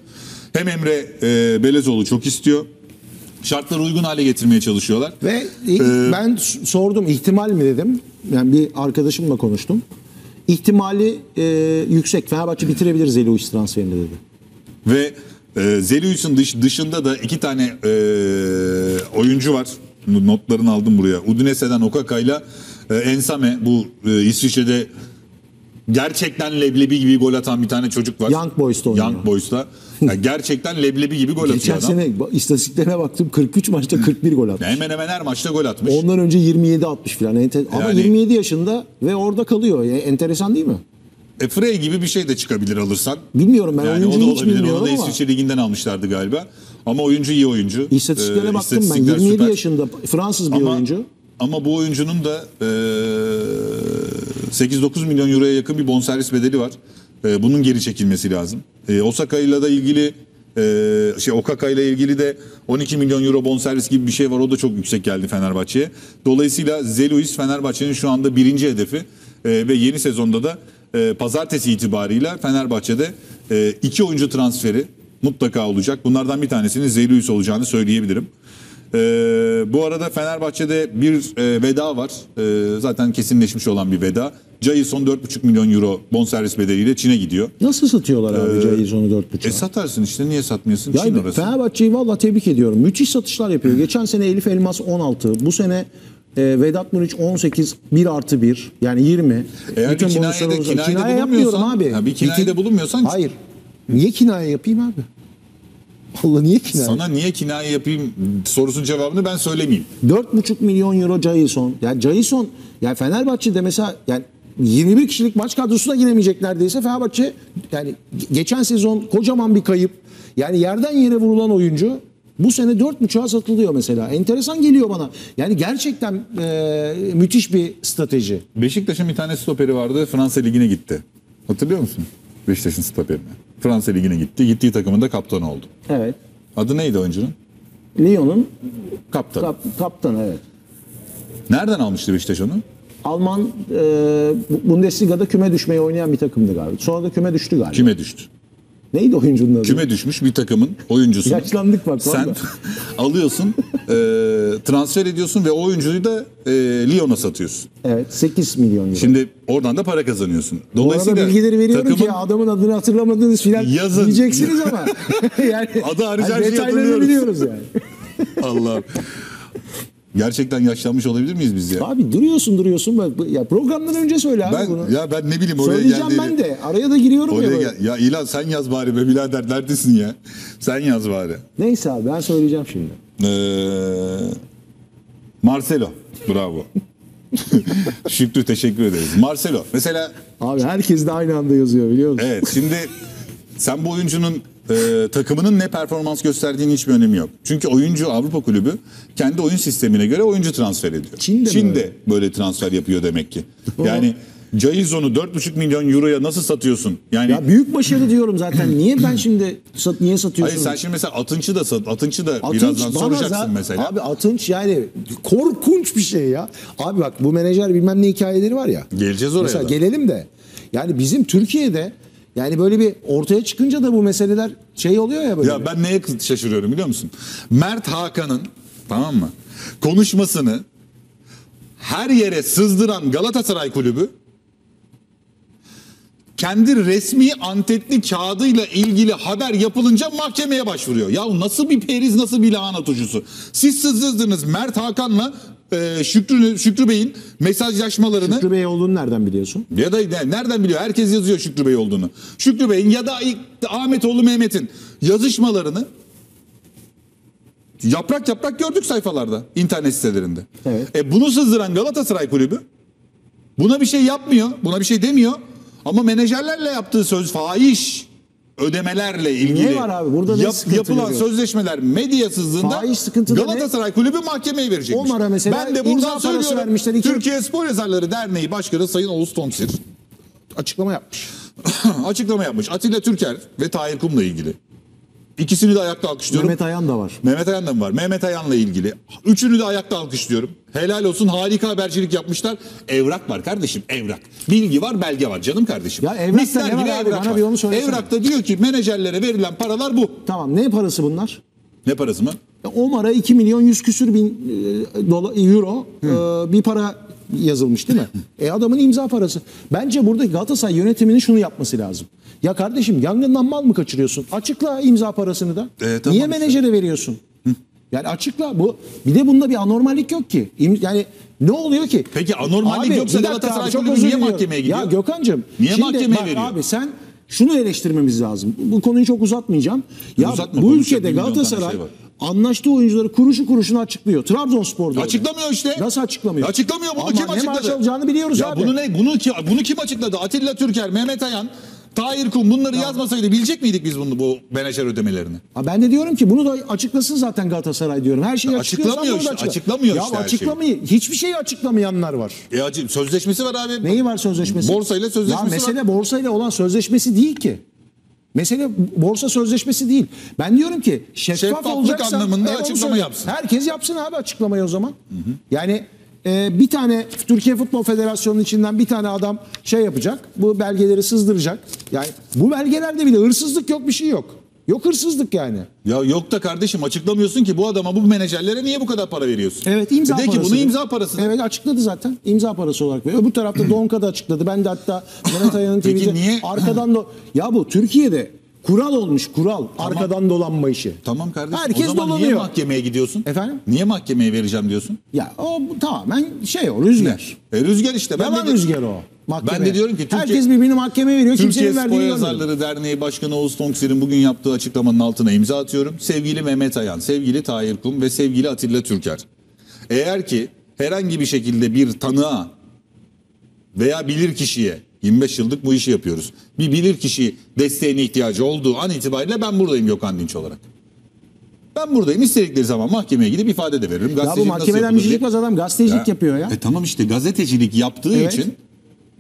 Hem Emre e, Belezoğlu çok istiyor. Şartları uygun hale getirmeye çalışıyorlar. Ve e, ben sordum ihtimal mi dedim. Yani bir arkadaşımla konuştum. İhtimali e, yüksek. Fenerbahçe bitirebilir Zeluis transferini dedi. Ve e, Zeluis'in dış, dışında da iki tane e, oyuncu var. Notlarını aldım buraya. Udinese'den Okaka'yla e, Ensame bu e, İsviçre'de gerçekten leblebi gibi gol atan bir tane çocuk var. Young Boys'ta oynuyor. Young Boys'ta. Yani gerçekten leblebi gibi gol Geçen atıyor adam. sene ba- istatistiklerine baktım 43 maçta 41 gol atmış. Hemen hemen her maçta gol atmış. Ondan önce 27 atmış falan. Ama Yani- 27 yaşında ve orada kalıyor. Yani enteresan değil mi? E, Frey gibi bir şey de çıkabilir alırsan. Bilmiyorum ben Yani o da oyuncuyu hiç olabilir. bilmiyorum Onu da ama İsviçre Ligi'nden almışlardı galiba. Ama oyuncu iyi oyuncu. istatistiklere E, baktım ben. istatistikler 27 süper. yaşında Fransız bir Ama, oyuncu. ama bu oyuncunun da e, 8-9 milyon euroya yakın bir bonservis bedeli var. E, bunun geri çekilmesi lazım. E, Osaka ile de ilgili e, şey Okaka ile ilgili de 12 milyon euro bonservis gibi bir şey var. O da çok yüksek geldi Fenerbahçe'ye. Dolayısıyla Zeluis Fenerbahçe'nin şu anda birinci hedefi E, ve yeni sezonda da e, pazartesi itibarıyla Fenerbahçe'de e, iki oyuncu transferi mutlaka olacak. Bunlardan bir tanesinin Zeluis olacağını söyleyebilirim. Ee, bu arada Fenerbahçe'de bir e, veda var. Ee, zaten kesinleşmiş olan bir veda. Jason 4,5 milyon euro bonservis bedeliyle Çin'e gidiyor. Nasıl satıyorlar abi Jailson'u 4.5'a? E satarsın işte niye satmıyorsun? Ya Çin orası. Fenerbahçe'yi valla tebrik ediyorum. Müthiş satışlar yapıyor. Geçen sene Elif Elmas 16. Bu sene e, Vedat Muriç 18. 1 artı 1. Yani 20. Eğer Bütün bir kinayede- kinayede Kinaye yapmıyorum bulunmuyorsan- abi. Ya bir kinayede bulunmuyorsan- Hayır. Niye kinaye yapayım abi? Allah niye kinaye? Sana niye kinaye yapayım sorusunun cevabını ben söylemeyeyim. 4,5 milyon euro Jailson. Yani Jailson yani Fenerbahçe'de mesela yani 21 kişilik maç kadrosuna giremeyecek neredeyse Fenerbahçe yani ge- geçen sezon kocaman bir kayıp. Yani yerden yere vurulan oyuncu bu sene 4.5'a satılıyor mesela. Enteresan geliyor bana. Yani gerçekten e, müthiş bir strateji. Beşiktaş'ın bir tane stoperi vardı Fransa Ligi'ne gitti. Hatırlıyor musun? Beşiktaş'ın stoperini. Fransa Ligi'ne gitti. Gittiği takımın da kaptanı oldu. Evet. Adı neydi oyuncunun? Lyon'un Kaptanı. kap, kaptanı evet. Nereden almıştı Beşiktaş onu? Alman e, Bu- Bundesliga'da küme düşmeye oynayan bir takımdı galiba. Sonra da küme düştü galiba. Küme düştü. Neydi oyuncunun adı? küme düşmüş bir takımın oyuncusu. Yaşlandık bak, Sen alıyorsun, e, transfer ediyorsun ve o oyuncuyu da e, Lyon'a satıyorsun. Evet 8 milyon euro. Şimdi oradan da para kazanıyorsun. Bu arada Dolayısıyla bilgileri veriyorum takımın ki adamın adını hatırlamadınız filan Yazın. diyeceksiniz ama. yani, Adı hariç her hani şeyi detaylarını hatırlıyoruz. biliyoruz yani. Allah. Gerçekten yaşlanmış olabilir miyiz biz ya? Abi duruyorsun duruyorsun. Ya programdan önce söyle abi bunu. Ben ya ben ne bileyim oraya Söyleyeceğim geldiğini. ben de. Araya da giriyorum ya. Oraya böyle. gel. Ya İlan sen yaz bari be birader neredesin ya? Sen yaz bari. Neyse abi ben söyleyeceğim şimdi. Ee, Marcelo. Bravo. Şükrü teşekkür ederiz. Marcelo. Mesela Abi herkes de aynı anda yazıyor biliyor musun? evet şimdi sen bu oyuncunun e, takımının ne performans gösterdiğinin hiçbir önemi yok. Çünkü oyuncu Avrupa kulübü kendi oyun sistemine göre oyuncu transfer ediyor. Çin'de mi öyle? böyle transfer yapıyor demek ki. Yani Jailson'u 4,5 milyon euroya nasıl satıyorsun? Yani Ya büyük başarı diyorum zaten. Niye ben şimdi sat, niye satıyorsun? Hayır sen şimdi mesela Atınç'ı da sat. Atınç'ı da Atınç birazdan bana soracaksın mesela. Abi Atınç yani korkunç bir şey ya. Abi bak bu menajer bilmem ne hikayeleri var ya. Geleceğiz oraya Mesela da. gelelim de. Yani bizim Türkiye'de yani böyle bir ortaya çıkınca da bu meseleler şey oluyor ya böyle. Ya ben neye şaşırıyorum biliyor musun? Mert Hakan'ın tamam mı? Konuşmasını her yere sızdıran Galatasaray kulübü kendi resmi antetli kağıdıyla ilgili haber yapılınca mahkemeye başvuruyor. Ya nasıl bir periz nasıl bir lahana turşusu. Siz sızdırdınız Mert Hakan'la e, Şükrü, Şükrü Bey'in mesajlaşmalarını Şükrü Bey olduğunu nereden biliyorsun? ya da ne- nereden biliyor? Herkes yazıyor Şükrü Bey olduğunu. Şükrü Bey'in ya da Ahmetoğlu Mehmet'in yazışmalarını yaprak yaprak gördük sayfalarda, internet sitelerinde. Evet. E bunu sızdıran Galatasaray Kulübü buna bir şey yapmıyor, buna bir şey demiyor. Ama menajerlerle yaptığı söz fahiş ödemelerle ilgili Ne var abi? Burada ne sıkıntı yapılan görüyorsun? sözleşmeler medya sızdığında Fahiş sıkıntıda ne? Galatasaray Kulübü mahkemeye verecekmiş. Onlara mesela ben de buradan söylüyorum. vermişler. İki- Türkiye Spor Yazarları Derneği Başkanı Sayın Oğuz Tomsir. açıklama yapmış. Açıklama yapmış. Atilla Türker ve Tahir Kum'la ilgili. İkisini de ayakta alkışlıyorum. Mehmet Ayan da var. Mehmet Ayan da mı var? Mehmet Ayan'la ilgili. Üçünü de ayakta alkışlıyorum. Helal olsun harika habercilik yapmışlar. Evrak var kardeşim evrak. Bilgi var belge var canım kardeşim. Ya evrakta Misler ne var gibi abi? evrak Bana var. bir onu söylesene. Evrakta diyor ki menajerlere verilen paralar bu. Tamam ne parası bunlar? Ne parası mı? Ya Omar'a 2 milyon 100 küsür bin e, dola- euro e, bir para yazılmış değil mi? e adamın imza parası. Bence burada Galatasaray yönetiminin şunu yapması lazım. Ya kardeşim yangından mal mı kaçırıyorsun? Açıkla imza parasını da. E, tamam Niye işte. menajere veriyorsun? Yani açıkla bu. Bir de bunda bir anormallik yok ki. Yani ne oluyor ki? Peki anormallik yoksa bir dakika Galatasaray abi, çok kulübü niye diliyorum. mahkemeye gidiyor? Ya Gökhan'cığım. Niye şimdi mahkemeye bak veriyor? Abi sen şunu eleştirmemiz lazım. Bu konuyu çok uzatmayacağım. Ya Uzatma, bu ülkede tane Galatasaray şey var. Anlaştığı oyuncuları kuruşu kuruşuna açıklıyor. Trabzonspor'da. Açıklamıyor işte. Nasıl açıklamıyor? Açıklamıyor bunu Ama kim ne açıkladı? maaş alacağını biliyoruz ya abi. Bunu ne? Bunu ki bunu kim açıkladı? Atilla Türker, Mehmet Ayan, Tahir Kum bunları yazmasaydı bilecek miydik biz bunu bu menajer ödemelerini? Ha ben de diyorum ki bunu da açıklasın zaten Galatasaray diyorum. Her şeyi Açıklamıyor işte, açıkla. açıklamıyor ya işte her açıklamayı, hiçbir şeyi açıklamayanlar var. E acı, sözleşmesi var abi. Neyi var sözleşmesi? Borsayla sözleşmesi ya mesele var. borsayla olan sözleşmesi değil ki. Mesele borsa sözleşmesi değil. Ben diyorum ki şeffaf Şeffaflık olacaksa anlamında açıklama yapsın. Herkes yapsın abi açıklamayı o zaman. Yani e, bir tane Türkiye Futbol Federasyonu'nun içinden bir tane adam şey yapacak. Bu belgeleri sızdıracak. Yani bu belgelerde bile hırsızlık yok bir şey yok. Yok hırsızlık yani. Ya yok da kardeşim açıklamıyorsun ki bu adama bu menajerlere niye bu kadar para veriyorsun? Evet imza de parası. ki bunu imza parası. Evet açıkladı zaten. İmza parası olarak veriyor. Öbür tarafta Donka da açıkladı. Ben de hatta Mehmet Ayan'ın tweet'i niye- arkadan da ya bu Türkiye'de kural olmuş kural arkadan dolanma işi. Tamam kardeşim Herkes o zaman niye dolanıyor. mahkemeye gidiyorsun? Efendim? Niye mahkemeye vereceğim diyorsun? Ya o tamamen şey o rüzgar. E rüzgar işte. Ben Yalan de, rüzgar o. Mahkemeye. Ben de diyorum ki Türkiye- Herkes birbirini mahkemeye veriyor. Türkiye Spor. Yazarları Derneği Başkanı Oğuz Tonksir'in bugün yaptığı açıklamanın altına imza atıyorum. Sevgili Mehmet Ayan, sevgili Tahir Kum ve sevgili Atilla Türker. Eğer ki herhangi bir şekilde bir tanığa veya bilir kişiye 25 yıllık bu işi yapıyoruz. Bir bilir kişi desteğine ihtiyacı olduğu an itibariyle ben buradayım Gökhan Dinç olarak. Ben buradayım. İstedikleri zaman mahkemeye gidip ifade de veririm. Ya bu mahkemeden bir şey çıkmaz adam gazetecilik yapıyor ya. E tamam işte gazetecilik yaptığı Evet. için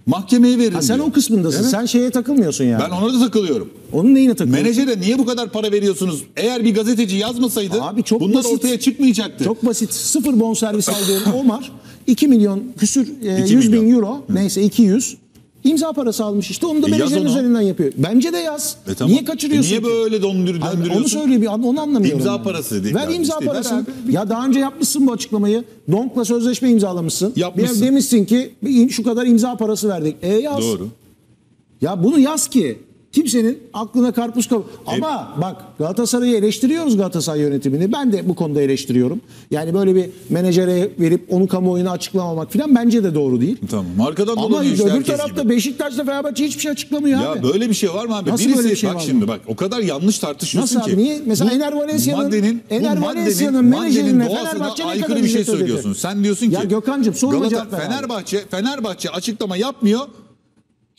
mahkemeye veririm Ha, sen diyor. o kısmındasın. Evet. Sen şeye takılmıyorsun yani. Ben ona da takılıyorum. Onun neyine takılıyorsun? Menajere niye bu kadar para veriyorsunuz? Eğer bir gazeteci yazmasaydı Abi çok bunlar basit. ortaya çıkmayacaktı. Çok basit. Sıfır bonservis aldığın Omar 2 milyon küsür e, 2 100 bin milyon. euro neyse 200 imza parası almış işte onu da E, menajerin üzerinden yapıyor. Bence de yaz. E tamam. Niye kaçırıyorsun E niye böyle dondur, döndürüyorsun? onu söyle bir onu anlamıyorum. İmza yani. parası dedi. Ver Ya imza işte, ver parasını. abi. Ya daha önce yapmışsın bu açıklamayı. Donk'la sözleşme imzalamışsın. Yapmışsın. Bir demişsin ki şu kadar imza parası verdik. E yaz. Doğru. Ya bunu yaz ki kimsenin aklına karpuz kabuğu. Ama bak Galatasaray'ı eleştiriyoruz Galatasaray yönetimini. Ben de bu konuda eleştiriyorum. Yani böyle bir menajere verip onu kamuoyuna açıklamamak falan bence de doğru değil. Tamam. Arkadan Ama dolanıyor işte öbür herkes tarafta gibi. Beşiktaş'ta Fenerbahçe hiçbir şey açıklamıyor Ya abi. böyle bir şey var mı abi? Nasıl Birisi, böyle bir şey bak var şimdi bak o kadar yanlış tartışıyorsun Nasıl ki. abi? Niye? Mesela Bu Ener Valencia'nın- maddenin, bu Ener maddenin- Valencia'nın menajerine maddenin doğasına Fenerbahçe ne aykırı kadar bir şey ücret ödedi? söylüyorsun. Sen diyorsun ki Ya Gökhan'cığım, soruma cevap ver abi. Fenerbahçe, Fenerbahçe açıklama yapmıyor.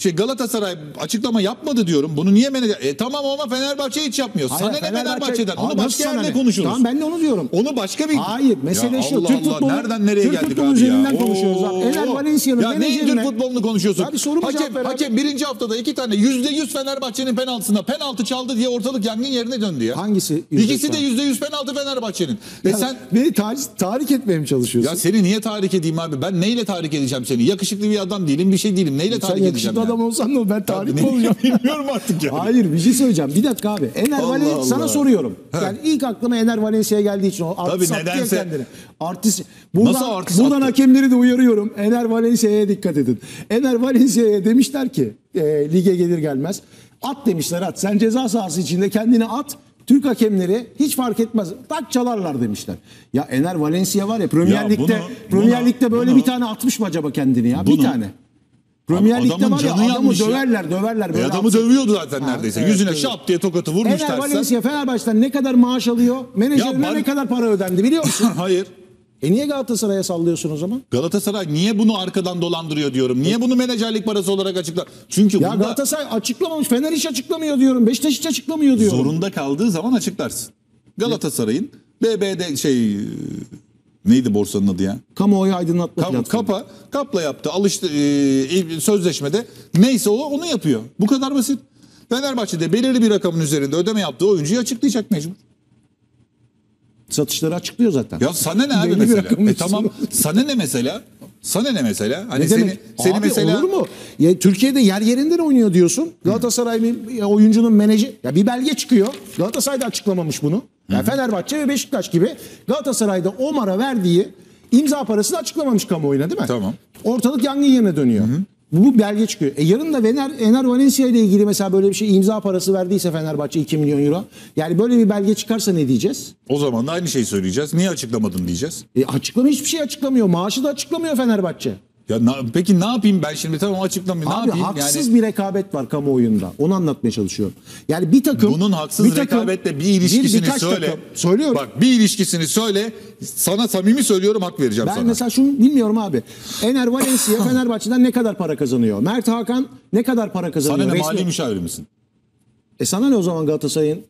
Şey Galatasaray açıklama yapmadı diyorum. Bunu niye menajer? E tamam ama Fenerbahçe hiç yapmıyor. Hayır, sana ne Fenerbahçe- Fenerbahçe'den? Onu nasıl başka sana yerde ne? konuşuruz. Tamam ben de onu diyorum. Onu başka bir... Hayır, mesele Ya şu, Allah Türk Allah, futbolu- nereden nereye Türk geldik futbolu abi üzerinden ya? konuşuyoruz abi. Ener Oo. Valencia'nın Ya neyin menajerine- Türk futbolunu konuşuyorsun? Abi soruma hakem, cevap ver abi. hakem birinci haftada iki tane yüzde yüz Fenerbahçe'nin penaltısına penaltı çaldı diye ortalık yangın yerine döndü ya. Hangisi yüzde İkisi yüz de yüzde yüz penaltı Fenerbahçe'nin. E sen Beni tarih, tahrik etmeye mi çalışıyorsun? ya seni niye tahrik edeyim abi? Ben neyle tahrik edeceğim seni? Yakışıklı bir adam değilim, bir şey değilim. Neyle tahrik edeceğim? yakışıklı yani? Adam olsan da ben tahrik Ne mi olacağım? bilmiyorum artık ya. Hayır bir şey söyleyeceğim. Bir dakika abi. Ener Allah Valencia Allah. sana soruyorum. Yani ilk aklıma Ener Valencia geldiği için o artist Tabii, nedense- kendini. Artist. Buradan, Nasıl artist buradan attı? hakemleri de uyarıyorum. Ener Valencia'ya dikkat edin. Ener Valencia'ya demişler ki e, lige gelir gelmez. At demişler at. Sen ceza sahası içinde kendini at. Türk hakemleri hiç fark etmez. Tak çalarlar demişler. Ya Ener Valencia var ya Premier Ya Lig'de bunu- Premier bunu- Lig'de böyle bunu- bir tane atmış mı acaba kendini ya? bir Bunu- tane. Premier Lig'de var ya adamı yanmış ya. döverler döverler. E Böyle adamı atsa- dövüyordu zaten Ha, neredeyse. evet, Yüzüne evet. şap diye tokatı vurmuş Ener tersten. Valencia Fenerbahçe'den ne kadar maaş alıyor? Menajerine ne kadar para ödendi biliyor musun? Hayır. e niye Galatasaray'a sallıyorsun o zaman? Galatasaray niye bunu arkadan dolandırıyor diyorum. Niye bunu menajerlik parası olarak açıklar? Çünkü Ya bunda Galatasaray açıklamamış. Fener hiç açıklamıyor diyorum. Beşiktaş hiç açıklamıyor diyorum. zorunda kaldığı zaman açıklarsın. Galatasaray'ın BBD şey Neydi borsanın adı ya? Kamuoyu aydınlatma Kap, platformu. kapa, kapla yaptı. Alıştı e, sözleşmede neyse o onu yapıyor. Bu kadar basit. Fenerbahçe'de belirli bir rakamın üzerinde ödeme yaptığı oyuncuyu açıklayacak mecbur. Satışları açıklıyor zaten. Ya sana ne abi mesela? E tamam sana ne mesela? Sana ne mesela? Hani Ne seni, demek? seni Abi mesela olur mu? Ya Türkiye'de yer yerinden oynuyor diyorsun. Galatasaray bir oyuncunun menajeri ya bir belge çıkıyor. Galatasaray da açıklamamış bunu. Ya Fenerbahçe ve Beşiktaş gibi Galatasaray'da Omar'a verdiği imza parasını açıklamamış kamuoyuna değil mi? Tamam. Ortalık yangın yerine dönüyor. Bu, bu belge çıkıyor. E yarın da Vener, Ener Valencia ile ilgili mesela böyle bir şey imza parası verdiyse Fenerbahçe 2 milyon euro. Yani böyle bir belge çıkarsa ne diyeceğiz? o zaman da aynı şeyi söyleyeceğiz. Niye açıklamadın diyeceğiz. E açıklama hiçbir şey açıklamıyor. Maaşı da açıklamıyor Fenerbahçe. Ya na- peki ne yapayım ben şimdi tamam açıklamayayım. Ne Abi yapayım? haksız yani, bir rekabet var kamuoyunda. Onu anlatmaya çalışıyorum. Yani bir takım bunun haksız bir takım- rekabetle bir ilişkisini birkaç söyle. takım- söylüyorum. Bak bir ilişkisini söyle. Sana samimi söylüyorum hak vereceğim ben sana. mesela şunu bilmiyorum abi. Ener Valencia Fenerbahçe'den ne kadar para kazanıyor? Mert Hakan ne kadar para kazanıyor? sana ne mali müşaviri misin? E sana ne o zaman Galatasaray'ın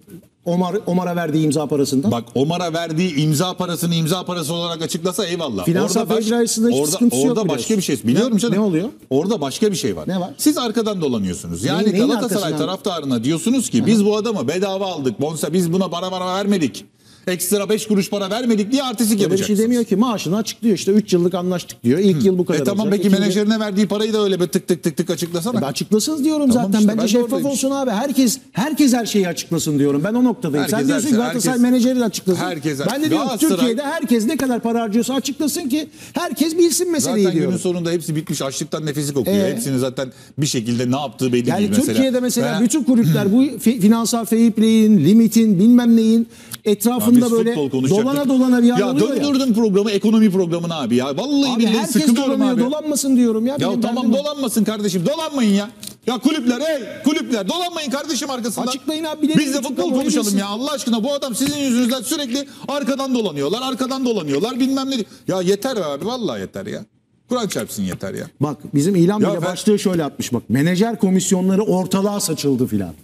Omar Omar'a verdiği imza parasından? Bak Omar'a verdiği imza parasını imza parası olarak açıklasa eyvallah. Finansal baş- federasında hiç orada, sıkıntısı yok Orada başka bir şey. Biliyorum Ne- canım. ne oluyor? Orada başka bir şey var. Ne var? Siz arkadan dolanıyorsunuz. Yani Neyin- neyin Galatasaray arkasından? taraftarına diyorsunuz ki biz bu adamı bedava aldık. Bonsa biz buna para para vermedik. Ekstra 5 kuruş para vermedik diye artistik Öyle bir yapacaksınız. şey demiyor ki maaşını açıklıyor işte 3 yıllık anlaştık diyor. İlk yıl bu kadar E tamam olacak. peki İkinci- menajerine verdiği parayı da öyle bir tık tık tık tık açıklasana. E açıklasın diyorum Tamam zaten. işte, Bence ben de şeffaf oradayım. olsun abi. Herkes herkes her şeyi açıklasın diyorum. Ben o noktadayım. Herkes Sen diyorsun her ki Galatasaray herkes- menajeri de açıklasın. herkes- ben de diyorum ki Galatasaray- Türkiye'de herkes ne kadar para harcıyorsa açıklasın ki herkes bilsin meseleyi Zaten günün diyorum. sonunda hepsi bitmiş. Açlıktan nefesi kokuyor. Ee? Hepsini zaten bir şekilde ne yaptığı belli Yani değil mesela. Türkiye'de mesela Ve- bütün kulüpler bu fi- finansal fair play'in, limitin, bilmem neyin Ya etrafında biz böyle dolana dolana bir yer ya oluyor ya. döndürdün programı ekonomi programına abi ya. Vallahi Abi billahi herkes sıkılıyorum abi. Dolanmasın diyorum ya. ya tamam dolanmasın kardeşim. Dolanmayın ya. Ya kulüpler hey kulüpler dolanmayın kardeşim arkasından. Açıklayın abi, bilelim Biz de futbol konuşalım ya Allah aşkına. Bu adam sizin yüzünüzden sürekli arkadan dolanıyorlar. Arkadan dolanıyorlar bilmem ne. Ya yeter abi vallahi yeter ya. Kur'an çarpsın yeter ya. Bak bizim ilan Ya bile ben- başlığı şöyle atmış bak. Menajer komisyonları ortalığa saçıldı filan.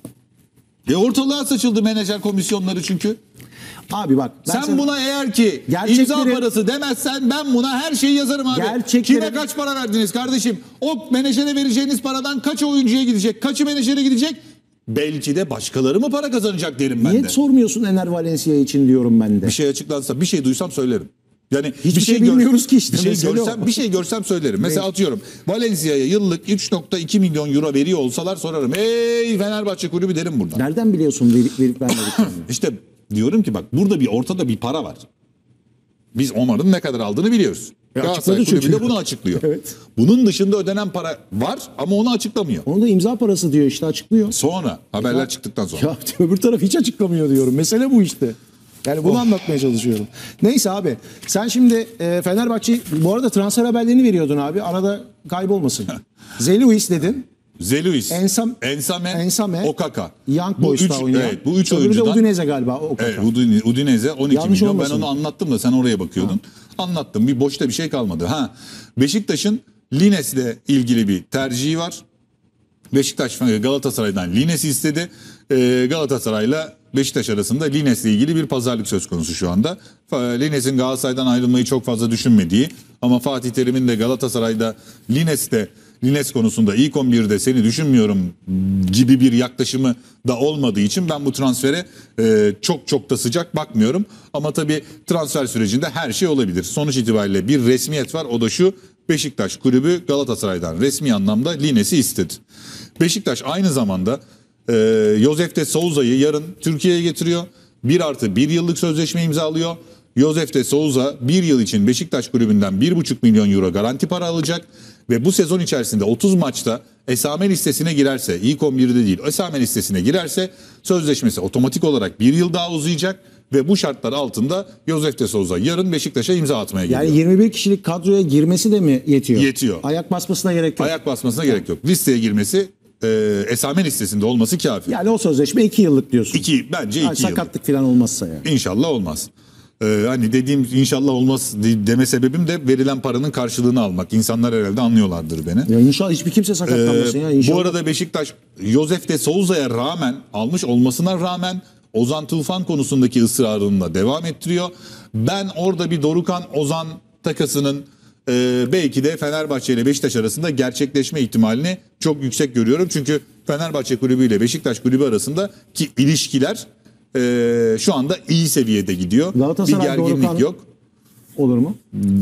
E ortalığa saçıldı menajer komisyonları çünkü. Abi bak. ben Sen sana- buna eğer ki Gerçekleri- imza parası demezsen ben buna her şeyi yazarım abi. Gerçekleri- Kime kaç para verdiniz kardeşim? O menajere vereceğiniz paradan kaç oyuncuya gidecek? Kaçı menajere gidecek? Belki de başkaları mı para kazanacak derim ben Niye de. sormuyorsun Ener Valencia için diyorum ben de. Bir şey açıklansa bir şey duysam söylerim. Yani Hiçbir şey bilmiyoruz ki işte, Bir şey görsem o. bir şey görsem söylerim. Mesela atıyorum Valencia'ya yıllık 3.2 milyon euro veriyor olsalar sorarım. Ey Fenerbahçe kulübü derim buradan. Nereden biliyorsun verip, verip vermediklerini? İşte diyorum ki bak burada bir ortada bir para var. Biz Omar'ın ne kadar aldığını biliyoruz. E, Galatasaray kulübü de bunu açıklıyor. Evet. Bunun dışında ödenen para var ama onu açıklamıyor. Onu da imza parası diyor işte açıklıyor. Sonra haberler çıktıktan sonra. Ya öbür taraf hiç açıklamıyor diyorum. Mesele bu işte. Yani bunu anlatmaya çalışıyorum. Neyse abi sen şimdi e, Fenerbahçe bu arada transfer haberlerini veriyordun abi. Arada kaybolmasın. Zeluis dedin. Zeluis, Ensam- Ensame, Ensame, Okaka. Young Bu Boys'ta üç- oynayan. Evet, bu üç Öbürü de oyuncudan. Udinese galiba. O Evet, Udine- Udinese 12 Yanlış milyon. olmasın. Ben onu anlattım da sen oraya bakıyordun. Anlattım. Bir boşta bir şey kalmadı. Ha Beşiktaş'ın Lines'le ilgili bir tercihi var. Beşiktaş Galatasaray'dan Lines'i istedi. Ee, Galatasaray'la Beşiktaş arasında Lines'le ilgili bir pazarlık söz konusu şu anda. Fa- Lines'in Galatasaray'dan ayrılmayı çok fazla düşünmediği ama Fatih Terim'in de Galatasaray'da Lines'te Lines konusunda ilk 11'de seni düşünmüyorum gibi bir yaklaşımı da olmadığı için ben bu transfere e, çok çok da sıcak bakmıyorum. Ama tabii transfer sürecinde her şey olabilir. Sonuç itibariyle bir resmiyet var o da şu Beşiktaş kulübü Galatasaray'dan resmi anlamda Lines'i istedi. Beşiktaş aynı zamanda e, Josef de Souza'yı yarın Türkiye'ye getiriyor. 1 artı 1 yıllık sözleşme imzalıyor. Josef de Souza bir yıl için Beşiktaş kulübünden 1,5 milyon euro garanti para alacak. Ve bu sezon içerisinde 30 maçta esame listesine girerse, ilk 11'de değil esame listesine girerse sözleşmesi otomatik olarak bir yıl daha uzayacak. Ve bu şartlar altında Josef de Souza yarın Beşiktaş'a imza atmaya geliyor. Yani 21 kişilik kadroya girmesi de mi yetiyor? Yetiyor. Ayak basmasına gerek yok. Ayak basmasına gerek yok. Listeye girmesi e, esame listesinde olması kafi. Yani o sözleşme 2 yıllık diyorsun. İki, bence Yani iki yıl. sakatlık falan olmazsa yani. İnşallah olmaz. Ee, hani dediğim inşallah olmaz de- deme sebebim de verilen paranın karşılığını almak. İnsanlar herhalde anlıyorlardır beni. Ya inşallah hiçbir kimse sakatlanmasın Ee, ya inşallah. bu arada Beşiktaş Josef de Souza'ya rağmen almış olmasına rağmen Ozan Tufan konusundaki ısrarını devam ettiriyor. Ben orada bir Dorukan Ozan takasının e, belki de Fenerbahçe ile Beşiktaş arasında gerçekleşme ihtimalini çok yüksek görüyorum. Çünkü Fenerbahçe kulübü ile Beşiktaş kulübü arasında ki ilişkiler e, şu anda iyi seviyede gidiyor. Galatasaray, bir gerginlik Dorukan- yok. Olur mu?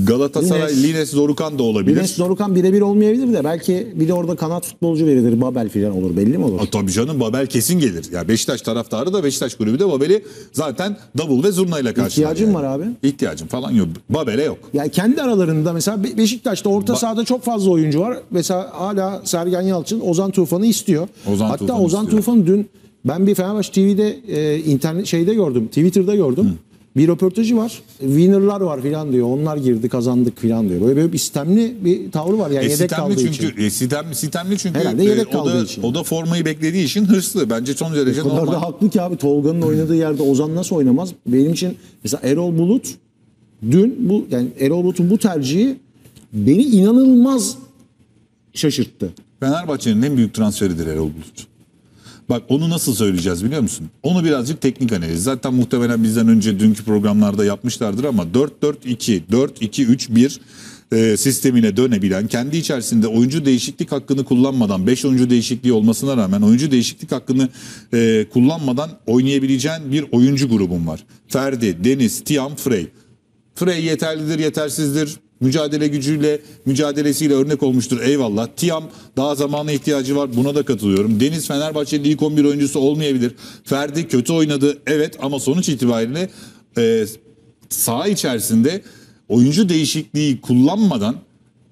Galatasaray Lines- Lines Dorukan da olabilir. Lines Dorukan birebir olmayabilir de belki bir de orada kanat futbolcu verilir. Babel falan olur. Belli mi olur? A, tabii canım Babel kesin gelir. Ya Beşiktaş taraftarı da Beşiktaş kulübü de Babel'i zaten davul ve zurnayla karşılar. İhtiyacın var abi. İhtiyacım falan yok. Babel'e yok. Yani kendi aralarında mesela Be- Beşiktaş'ta orta sahada çok fazla oyuncu var. Mesela hala Sergen Yalçın Ozan Tufan'ı istiyor. Ozan Hatta Tufan'ı Ozan istiyor. Tufan dün ben bir Fenerbahçe TV'de e, internet şeyde gördüm. Twitter'da gördüm. Bir röportajı var. Winner'lar var filan diyor. Onlar girdi kazandık filan diyor. Böyle bir istemli bir tavrı var yani E, yedek kaldığı çünkü için. e, sitemli, sitemli çünkü Herhalde e, yedek o kaldığı da için. o da formayı beklediği için hırslı. Bence son derece O kadar normal. da haklı ki abi Tolga'nın oynadığı yerde Ozan nasıl oynamaz? Benim için mesela Erol Bulut dün bu yani Erol Bulut'un bu tercihi beni inanılmaz şaşırttı. Fenerbahçe'nin en büyük transferidir Erol Bulut. Bak onu nasıl söyleyeceğiz biliyor musun? Onu birazcık teknik analiz. Zaten muhtemelen bizden önce dünkü programlarda yapmışlardır ama 4-4-2, 4-2-3-1 e, sistemine dönebilen, kendi içerisinde oyuncu değişiklik hakkını kullanmadan, 5 oyuncu değişikliği olmasına rağmen oyuncu değişiklik hakkını e, kullanmadan oynayabileceğin bir oyuncu grubum var. Ferdi, Deniz, Tiam, Frey. Frey yeterlidir, yetersizdir. Mücadele gücüyle, mücadelesiyle örnek olmuştur. Eyvallah. Tiam daha zamana ihtiyacı var. Buna da katılıyorum. Deniz Fenerbahçe'nin ilk 11 oyuncusu olmayabilir. Ferdi kötü oynadı. Evet ama sonuç itibariyle e, saha içerisinde oyuncu değişikliği kullanmadan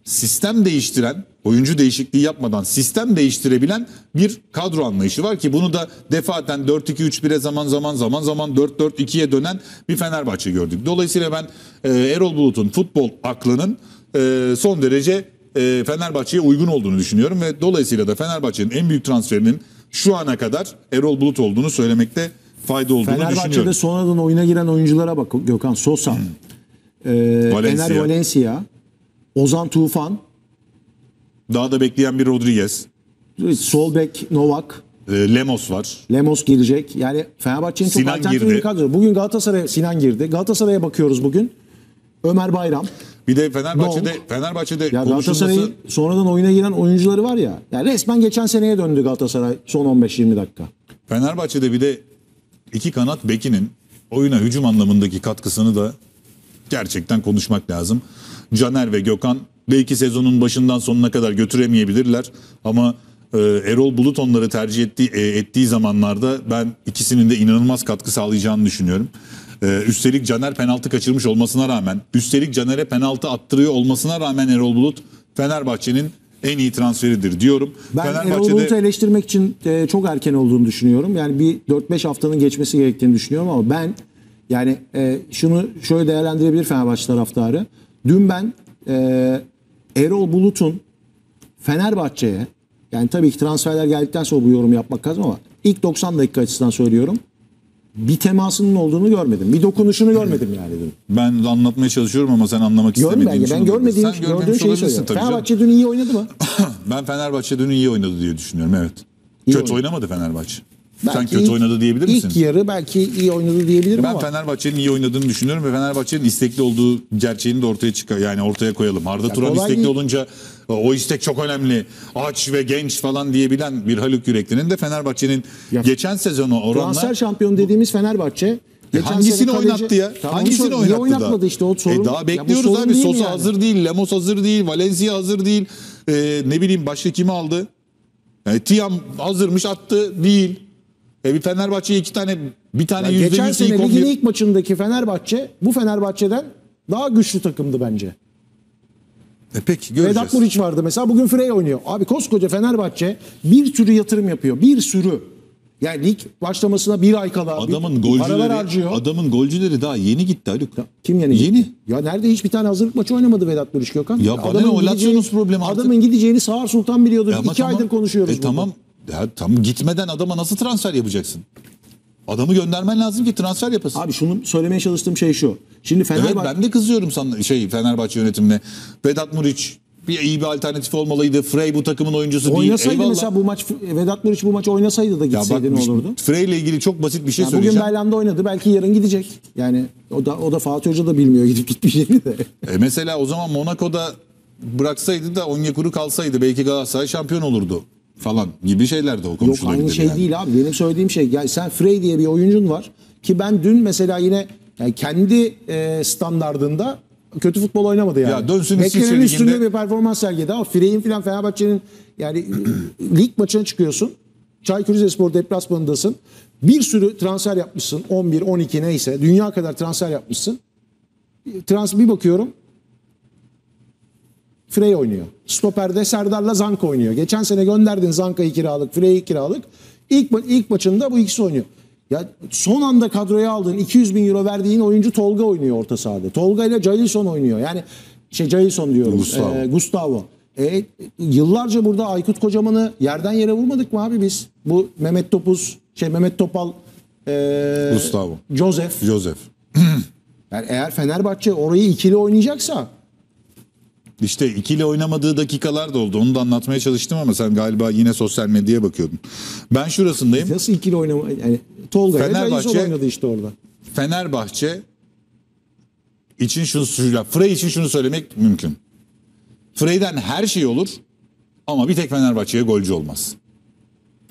sistem değiştiren, oyuncu değişikliği yapmadan sistem değiştirebilen bir kadro anlayışı var ki bunu da defaten 4-2-3-1'e zaman zaman zaman zaman 4-4-2'ye dönen bir Fenerbahçe gördük. Dolayısıyla ben e, Erol Bulut'un futbol aklının e, son derece e, Fenerbahçe'ye uygun olduğunu düşünüyorum ve dolayısıyla da Fenerbahçe'nin en büyük transferinin şu ana kadar Erol Bulut olduğunu söylemekte fayda olduğunu Fenerbahçe'de düşünüyorum. sonradan oyuna giren oyunculara bak Gökhan Sosa, e, Valencia. Ener Valencia, Ozan Tufan, Daha da bekleyen bir Rodriguez, Solbek Novak, e, Lemos var. Lemos girecek. Yani Fenerbahçe'nin çok Sinan alternatif girdi. bir kadro. Bugün Galatasaray Sinan girdi. Galatasaray'a bakıyoruz bugün. Ömer Bayram. Bir de Fenerbahçe'de Donk. Fenerbahçe'de Ya konuşulması Galatasaray'ın sonradan oyuna giren oyuncuları var ya. Yani resmen geçen seneye döndü Galatasaray son 15-20 dakika. Fenerbahçe'de bir de iki kanat bekinin oyuna hücum anlamındaki katkısını da gerçekten konuşmak lazım. Caner ve Gökhan belki sezonun başından sonuna kadar götüremeyebilirler ama e, Erol Bulut onları tercih ettiği, e, ettiği zamanlarda ben ikisinin de inanılmaz katkı sağlayacağını düşünüyorum. E, üstelik Caner penaltı kaçırmış olmasına rağmen, üstelik Caner'e penaltı attırıyor olmasına rağmen Erol Bulut Fenerbahçe'nin en iyi transferidir diyorum. Ben Erol Fenerbahçe'de Bulut'u eleştirmek için e, çok erken olduğunu düşünüyorum. Yani bir 4-5 haftanın geçmesi gerektiğini düşünüyorum ama ben yani e, şunu şöyle değerlendirebilir Fenerbahçe taraftarı. Dün ben e, Erol Bulut'un Fenerbahçe'ye yani tabii ki transferler geldikten sonra bu yorum yapmak lazım ama ilk 90 dakika açısından söylüyorum. Bir temasının olduğunu görmedim. Bir dokunuşunu görmedim yani dün. Ben de anlatmaya çalışıyorum ama sen anlamak Görmedim. istemediğin Ben için olabilir. görmediğim, Sen gördüğüm görmemiş şeyi olabilirsin söylüyorum. tabii canım. Fenerbahçe dün iyi oynadı mı? Ben Fenerbahçe dün iyi oynadı diye düşünüyorum evet. İyi kötü oynadı. oynamadı Fenerbahçe. Sen Belki kötü ilk- oynadı diyebilir misin? İlk yarı belki iyi oynadı diyebilirim Ben ama. Fenerbahçe'nin iyi oynadığını düşünüyorum ve Fenerbahçe'nin istekli olduğu gerçeğini de ortaya çıkar yani ortaya koyalım. Arda Turan kolay istekli değil. olunca o istek çok önemli. Aç ve genç falan diyebilen bir Haluk Yürekli'nin de Fenerbahçe'nin Ya- geçen sezonu oranla Transfer şampiyonu dediğimiz Fenerbahçe. geçen Hangisini kaleci- oynattı ya? Tamam, Hangisini onu sor- oynattı niye da? oynatmadı işte o sorun. E daha Ya bekliyoruz sorun abi. Sosa yani? hazır değil, Lemos hazır değil, Valencia hazır değil. E, ne bileyim başka kimi aldı? Yani Tiam hazırmış attı değil. E bir Fenerbahçe'ye iki tane bir tane Ya yüzde geçen sene ligin 11. ilk maçındaki Fenerbahçe bu Fenerbahçe'den daha güçlü takımdı bence. E peki göreceğiz. Vedat Muriç vardı mesela bugün Frey oynuyor. Abi koskoca Fenerbahçe bir sürü yatırım yapıyor. Bir sürü. Yani lig başlamasına bir ay kala Adamın bir, paralar golcüleri, harcıyor. adamın golcüleri daha yeni gitti Haluk. Kim yeni? Yeni. Ya nerede hiçbir tane hazırlık maçı oynamadı Vedat Muriç Gökhan? Ya bana ne, o Lazio'nun problemi artık. Adamın gideceğini Sağır Sultan biliyordu. Ya İki aydır konuşuyoruz E tamam. Ya tamam gitmeden adama nasıl transfer yapacaksın? Adamı göndermen lazım ki transfer yapasın. Abi şunu söylemeye çalıştığım şey şu. Şimdi Evet Fenerbahçe ben de kızıyorum sana şey Fenerbahçe yönetimine. Vedat Muriç bir iyi bir alternatif olmalıydı. Frey bu takımın oyuncusu değil. Oynasaydı mesela bu maç Vedat Muriç bu maçı oynasaydı da ya bak gitseydi ne olurdu? Frey ile ilgili çok basit bir şey Ya bugün söyleyeceğim. Baylam'da oynadı. Belki yarın gidecek. Yani o da o da Fatih Hoca da bilmiyor gidip gitmeyeceğini de. E mesela o zaman Monaco'da bıraksaydı da Onyekuru kalsaydı belki Galatasaray şampiyon olurdu falan gibi şeyler de o Yok konuşulabilir. aynı şey yani. değil abi. Benim söylediğim şey yani sen Frey diye bir oyuncun var ki ben dün mesela yine yani kendi e, standardında kötü futbol oynamadı yani. Ya dönsün İsviçre Beklenenin üstünde Ligi'nde- bir performans sergiledi ama Frey'in falan Fenerbahçe'nin yani lig maçına çıkıyorsun. Çaykur Rizespor deplasmanındasın. Bir sürü transfer yapmışsın. 11, 12 neyse. Dünya kadar transfer yapmışsın. Trans bir bakıyorum. Frey oynuyor. Stoper'de Serdar'la Zanka oynuyor. Geçen sene gönderdin Zanka'yı kiralık, Frey'i kiralık. İlk, ilk maçında bu ikisi oynuyor. Ya son anda kadroya aldığın 200 bin euro verdiğin oyuncu Tolga oynuyor orta sahada. Tolga ile Jailson oynuyor. Yani şey Jailson diyorum. Gustavo. Ee, Gustavo. E, yıllarca burada Aykut Kocaman'ı yerden yere vurmadık mı abi biz? Bu Mehmet Topuz, şey Mehmet Topal, e, Gustavo. Joseph. Joseph. Yani eğer Fenerbahçe orayı ikili oynayacaksa İşte ikili oynamadığı dakikalar da oldu. Onu da anlatmaya çalıştım ama sen galiba yine sosyal medyaya bakıyordun. Ben şurasındayım. Nasıl ikili oynama? Yani Tolga Fenerbahçe- oynadı işte orada. Fenerbahçe için şunu ya Frey için şunu söylemek mümkün. Frey'den her şey olur ama bir tek Fenerbahçe'ye golcü olmaz.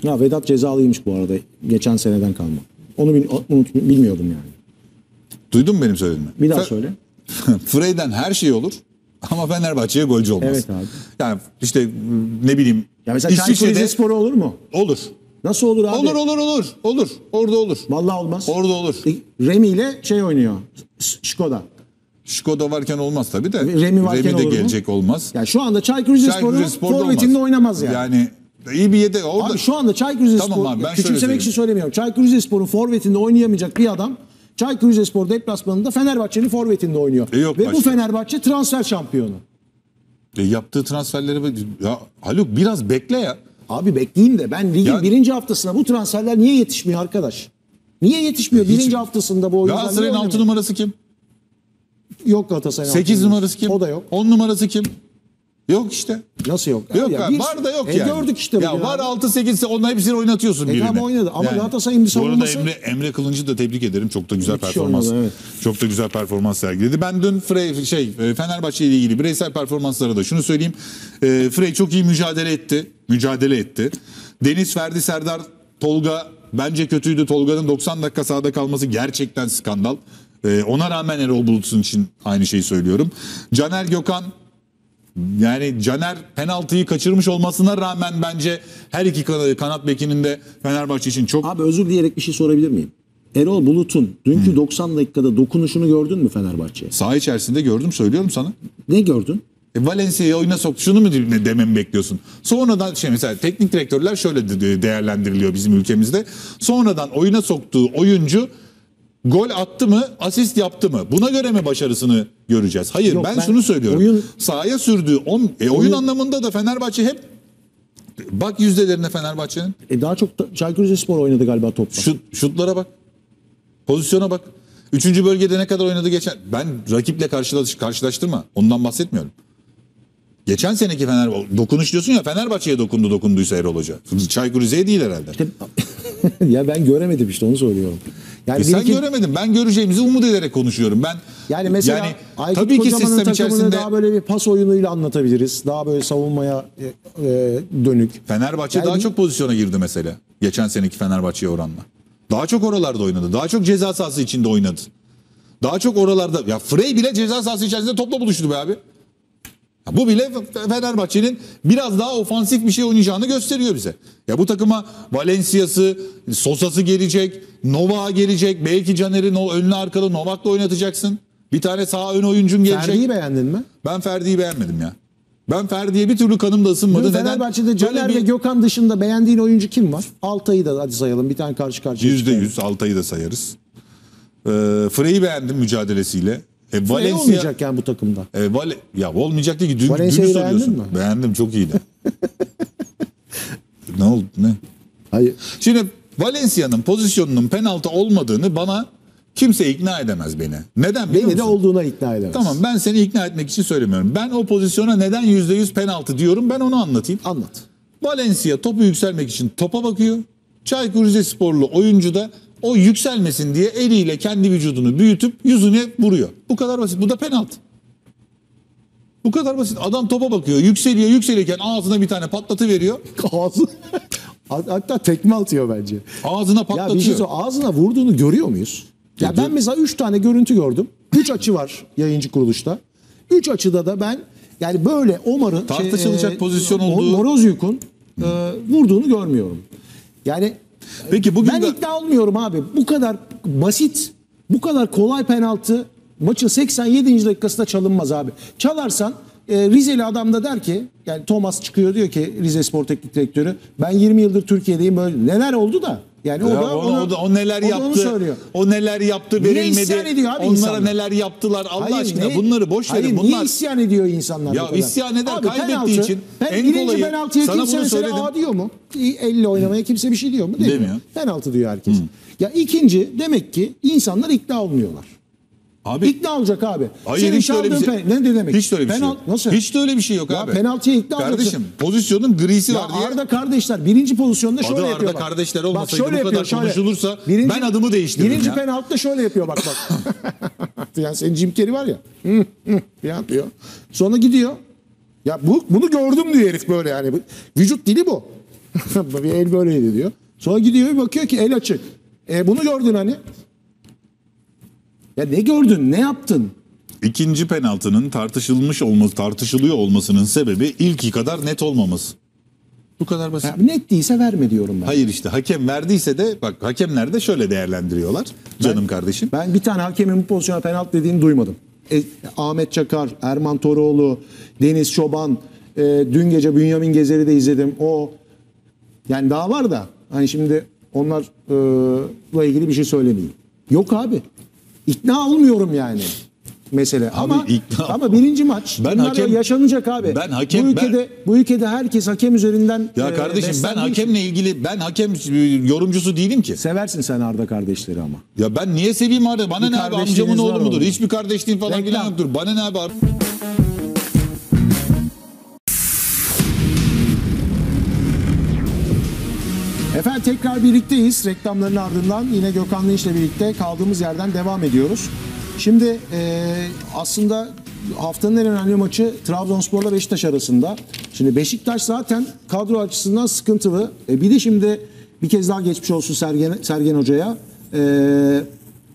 Ya Vedat cezalıymış bu arada. Geçen seneden kalma. Onu bil, unut, bilmiyordum yani. Duydun mu benim söylediğimi? Bir daha Fe- söyle. Frey'den her şey olur ama Fenerbahçe'ye golcü olmaz. Evet abi. Yani işte ne bileyim Ya mesela Çaykur İsviçre'de Rizespor'u olur mu? olur. Nasıl olur abi? Olur olur olur. Olur. Orada olur. Vallahi olmaz. Orada olur. E, Remi ile şey oynuyor. Skoda. Skoda varken olmaz tabii de. Remi varken de olur mu? gelecek olmaz. Yani şu anda Çaykur Çaykur Rizespor'un forvetinde oynamaz yani. Yani iyi bir yedek. Orada Abi şu anda Çaykur Rizespor, Tamam abi, ben şöyle küçümsemek için söylemiyorum. Çaykur Rizespor'un forvetinde oynayamayacak bir adam Çaykur Rizespor deplasmanında Fenerbahçe'nin forvetinde oynuyor. E yok Ve bu başka. Fenerbahçe transfer şampiyonu. E, yaptığı transferleri ya Haluk biraz bekle ya. Abi bekleyeyim de ben ligin Ya- birinci haftasına bu transferler niye yetişmiyor arkadaş? Niye yetişmiyor? Hiç- birinci haftasında bu oyuncular Galatasaray'ın 6 oynamıyor? numarası kim? Yok Galatasaray'ın 8 altı numarası kim? O da yok. 10 numarası kim? Yok işte. Nasıl yok? Yok Ya bir- var da yok e, yani. Gördük işte Ya var abi. 6 8 ise onların hepsini oynatıyorsun E, birine. tamam oynadı ama Galatasaray'ın bir Bu arada savunması- Emre, Emre Kılınç'ı da tebrik ederim. Çok da güzel Müthiş performans. oynadı, evet. Çok da güzel performans sergiledi. Ben dün Frey şey e, Fenerbahçe ile ilgili bireysel performanslara da şunu söyleyeyim. E, Frey çok iyi mücadele etti. Mücadele etti. Deniz Ferdi Serdar Tolga bence kötüydü. Tolga'nın 90 dakika sahada kalması gerçekten skandal. E, ona rağmen Erol Bulut'un için aynı şeyi söylüyorum. Caner Gökhan yani Caner penaltıyı kaçırmış olmasına rağmen bence her iki kan- kanat bekinin de Fenerbahçe için çok Abi özür dileyerek bir şey sorabilir miyim? Erol Bulut'un dünkü 90 dakikada dokunuşunu gördün mü Fenerbahçe'ye? saha içerisinde gördüm söylüyorum sana. Ne gördün? E, Valencia'yı oyuna soktu. Şunu mu de- dememi bekliyorsun? Sonradan şey mesela teknik direktörler şöyle de- de- değerlendiriliyor bizim ülkemizde. Sonradan oyuna soktuğu oyuncu gol attı mı, asist yaptı mı? Buna göre mi başarısını göreceğiz? Hayır Yok, ben, ben şunu söylüyorum. oyun- Sahaya sürdüğü on, e, oyun, Oyun- anlamında da Fenerbahçe hep bak yüzdelerine Fenerbahçe'nin. E daha çok da, Çaykur Rizespor oynadı galiba topla. Şut, şutlara bak. Pozisyona bak. Üçüncü bölgede ne kadar oynadı geçen. Ben rakiple karşılaş, karşılaştırma. Ondan bahsetmiyorum. Geçen seneki Fenerbahçe dokunuş diyorsun ya Fenerbahçe'ye dokundu dokunduysa Erol Hoca. Çaykur Rize'ye değil herhalde. ya ben göremedim işte onu söylüyorum. Yani E sen iki- göremedin. Ben göreceğimizi umut ederek konuşuyorum. Ben Yani mesela yani Aykut tabii ki sistem içerisinde daha böyle bir pas oyunuyla anlatabiliriz. Daha böyle savunmaya e, e, dönük. Fenerbahçe Yani daha çok pozisyona girdi mesela. Geçen seneki Fenerbahçe'ye oranla. Daha çok oralarda oynadı. Daha çok ceza sahası içinde oynadı. Daha çok oralarda. Ya Frey bile ceza sahası içerisinde topla buluştu be abi. Bu bile Fenerbahçe'nin biraz daha ofansif bir şey oynayacağını gösteriyor bize. Ya bu takıma Valencia'sı, Sosa'sı gelecek, Nova gelecek. Belki Caner'i no, önlü arkalı Novak'la oynatacaksın. Bir tane sağ ön oyuncun gelecek. Ferdi'yi beğendin mi? Ben Ferdi'yi beğenmedim ya. Ben Ferdi'ye bir türlü kanım da ısınmadı. Dün? Fenerbahçe'de Caner bir- ve Gökhan dışında beğendiğin oyuncu kim var? Altay'ı da hadi sayalım. Bir tane karşı karşıya. Yüzde yüz Altay'ı da sayarız. Ee, Frey'i beğendim mücadelesiyle. E, Valencia... Olmayacak yani bu takımda. e, Vale, ya olmayacak değil ki. Dün, Valencia'yı dünü beğendin soruyorsun. mi? Beğendim çok iyiydi. ne oldu ne? Hayır. Şimdi Valencia'nın pozisyonunun penaltı olmadığını bana Kimse ikna edemez beni. Neden biliyor Beni de musun? olduğuna ikna edemez. Tamam ben seni ikna etmek için söylemiyorum. Ben o pozisyona neden %100 penaltı diyorum ben onu anlatayım. Anlat. Valencia topu yükselmek için topa bakıyor. Çaykur Rizesporlu oyuncu da o yükselmesin diye eliyle kendi vücudunu büyütüp yüzüne vuruyor. Bu kadar basit. Bu da penaltı. Bu kadar basit. Adam topa bakıyor. Yükseliyor yükselirken ağzına bir tane patlatı veriyor. Ağzı hatta tekme atıyor bence. Ağzına Ya patlatıyor. bir şey söyle, ağzına vurduğunu görüyor muyuz? Ya Ya ben mesela 3 tane görüntü gördüm. 3 açı var yayıncı kuruluşta. 3 açıda da ben yani böyle Omar'ın Tartışılacak pozisyon Mo- olduğu- Morozyuk'un e, vurduğunu görmüyorum. Yani Peki bugün ben de- ikna olmuyorum abi. Bu kadar basit, bu kadar kolay penaltı maçın 87. dakikasında çalınmaz abi. Çalarsan e, Rizeli adam da der ki yani Thomas çıkıyor diyor ki Rize Spor Teknik Direktörü ben 20 yıldır Türkiye'deyim böyle neler oldu da yani o Ya da o, o da o neler o da yaptı. onu söylüyor. O neler yaptı Niye verilmedi. isyan ediyor abi Onlara insanlar? neler yaptılar Allah Hayır, aşkına ne- bunları boş verin. Hayır, Bunlar niye isyan ediyor insanlar Ya bu kadar? isyan eder, kaybettiği için Ben en birinci kolayı- penaltıya sana kimse bunu mesela söyledim. aa diyor mu? Elle oynamaya kimse bir şey diyor mu? Demiyor. Demiyor. Penaltı diyor herkes. Ya ikinci demek ki insanlar ikna olmuyorlar. Abi İkna olacak abi. Hayır Senin hiç öyle bir şey. ne, ne demek? Hiç öyle bir şey Penal- yok. Nasıl? Hiç de öyle bir şey yok Ya abi. penaltıya ikna Kardeşim olacaksın. pozisyonun grisi Ya var diye. Arda kardeşler birinci pozisyonda şöyle Adı yapıyor Arda bak. kardeşler olmasaydı şöyle bu kadar yapıyor, şöyle. konuşulursa ben adımı değiştiririm Birinci ya. penaltıda şöyle yapıyor bak bak. yani senin Jim Carrey var ya. Hı, yapıyor. Sonra gidiyor. Ya bu bunu gördüm diyor herif böyle yani. Vücut dili bu. bir el böyleydi diyor. Sonra gidiyor bir bakıyor ki el açık. E bunu gördün hani. Ya ne gördün? Ne yaptın? İkinci penaltının tartışılmış olması, tartışılıyor olmasının sebebi ilki kadar net olmaması. Bu kadar basit. Ya net değilse verme diyorum ben. Hayır işte hakem verdiyse de bak hakemler de şöyle değerlendiriyorlar canım kardeşim. Ben bir tane hakemin bu pozisyona penaltı dediğini duymadım. E, Ahmet Çakar, Erman Toroğlu, Deniz Çoban, e, dün gece Bünyamin Gezer'i de izledim. O yani daha var da hani şimdi onlarla ilgili bir şey söylemeyeyim. Yok abi. İkna olmuyorum yani mesele. ama ikna- ama birinci maç Ben hakem- yaşanacak abi. Ben hakem- bu ülkede bu ülkede herkes hakem üzerinden Ya e, kardeşim ben beslendiği için- hakemle ilgili ben hakem yorumcusu değilim ki. seversin sen Arda kardeşleri ama. Ya ben niye seveyim abi? Bana Bir ne abi amcamın oğlu mudur? Hiçbir kardeşliğin falan filan yoktur. Bana ne abi? Efendim tekrar birlikteyiz. Reklamların ardından yine Gökhan Linç'le birlikte kaldığımız yerden devam ediyoruz. Şimdi e, aslında haftanın en önemli maçı Trabzonspor'la Beşiktaş arasında. Şimdi Beşiktaş zaten kadro açısından sıkıntılı. E, bir de şimdi bir kez daha geçmiş olsun Sergen, Sergen Hoca'ya. E,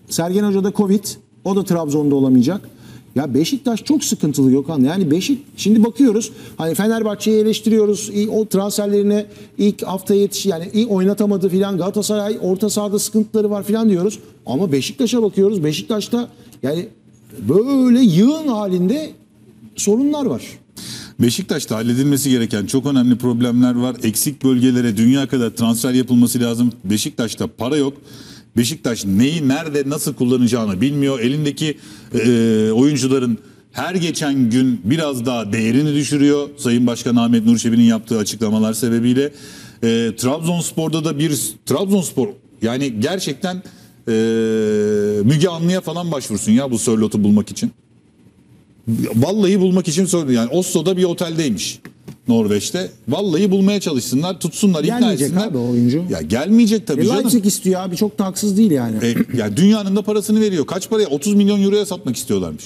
Sergen Hoca da Covid. O da Trabzon'da olamayacak. Ya Beşiktaş çok sıkıntılı Gökhan. Yani Beşik şimdi bakıyoruz. Hani Fenerbahçe'yi eleştiriyoruz. O transferlerine ilk hafta yetiş yani iyi oynatamadı filan. Galatasaray orta sahada sıkıntıları var filan diyoruz. Ama Beşiktaş'a bakıyoruz. Beşiktaş'ta yani böyle yığın halinde sorunlar var. Beşiktaş'ta halledilmesi gereken çok önemli problemler var. Eksik bölgelere dünya kadar transfer yapılması lazım. Beşiktaş'ta para yok. Beşiktaş neyi nerede nasıl kullanacağını bilmiyor. Elindeki e, oyuncuların her geçen gün biraz daha değerini düşürüyor. Sayın Başkan Ahmet Nur Çebi'nin yaptığı açıklamalar sebebiyle. E, Trabzonspor'da da bir Trabzonspor yani gerçekten e, Müge Anlı'ya falan başvursun ya bu Sörlot'u bulmak için. Vallahi bulmak için söylüyor. Yani Oslo'da bir oteldeymiş. Norveç'te. Vallahi bulmaya çalışsınlar, tutsunlar, ikna Gelmeyecek etsinler. abi o oyuncu. Ya gelmeyecek tabii E, canım. Leipzig istiyor abi çok da haksız değil yani. E, ya dünyanın da parasını veriyor. Kaç paraya? 30 milyon euroya satmak istiyorlarmış.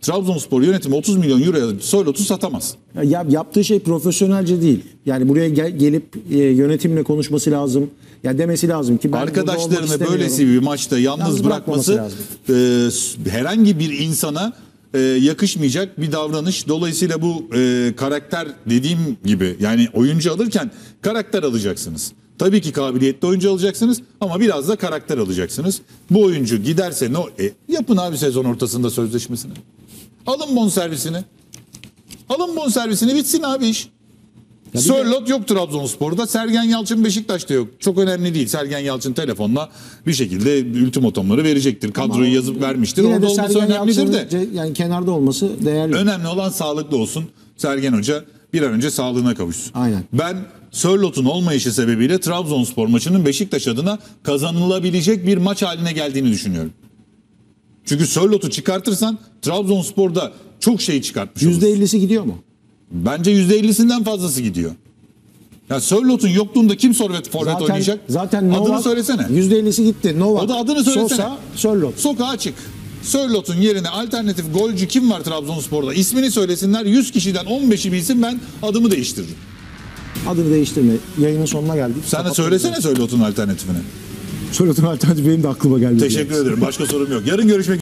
Trabzonspor yönetimi 30 milyon euroya Sörlot'u satamaz. Ya yaptığı şey profesyonelce değil. Yani buraya gel- gelip e, yönetimle konuşması lazım. Ya demesi lazım ki ben Arkadaşlarını böylesi bir maçta yalnız, Yalnız bırakması e, herhangi bir insana e, yakışmayacak bir davranış. Dolayısıyla bu e, karakter dediğim gibi yani oyuncu alırken karakter alacaksınız. Tabii ki kabiliyetli oyuncu alacaksınız ama biraz da karakter alacaksınız. Bu oyuncu giderse no e, yapın abi sezon ortasında sözleşmesini. Alın bonservisini. Alın bonservisini bitsin abi iş. Sörlot yok Trabzonspor'da. Sergen Yalçın Beşiktaş'ta yok. Çok önemli değil. Sergen Yalçın telefonla bir şekilde ultimatomları verecektir. Kadroyu yazıp vermiştir. Orada olması Sergen önemlidir de. yani kenarda olması değerli. Önemli olan sağlıklı olsun. Sergen Hoca bir an önce sağlığına kavuşsun. Aynen. Ben Sörlot'un olmayışı sebebiyle Trabzonspor maçının Beşiktaş adına kazanılabilecek bir maç haline geldiğini düşünüyorum. Çünkü Sörlot'u çıkartırsan Trabzonspor'da çok şey çıkartmış olursun. %50'si gidiyor mu? Bence %50'sinden fazlası gidiyor. Ya Sörlot'un yokluğunda kim forvet, forvet Zaten, oynayacak? zaten Novak Adını söylesene. %50'si gitti. Novak, O da adını söylesene. Sosa, Sörlot. Sokağa çık. Sörlot'un yerine alternatif golcü kim var Trabzonspor'da? İsmini söylesinler. 100 kişiden 15'i bilsin ben adımı değiştiririm. Adını değiştirme. Yayının sonuna geldik. Sen de söylesene Sörlot'un alternatifini. Sörlot'un alternatifi benim de aklıma geldi. Teşekkür ederim. Başka sorum yok. Yarın görüşmek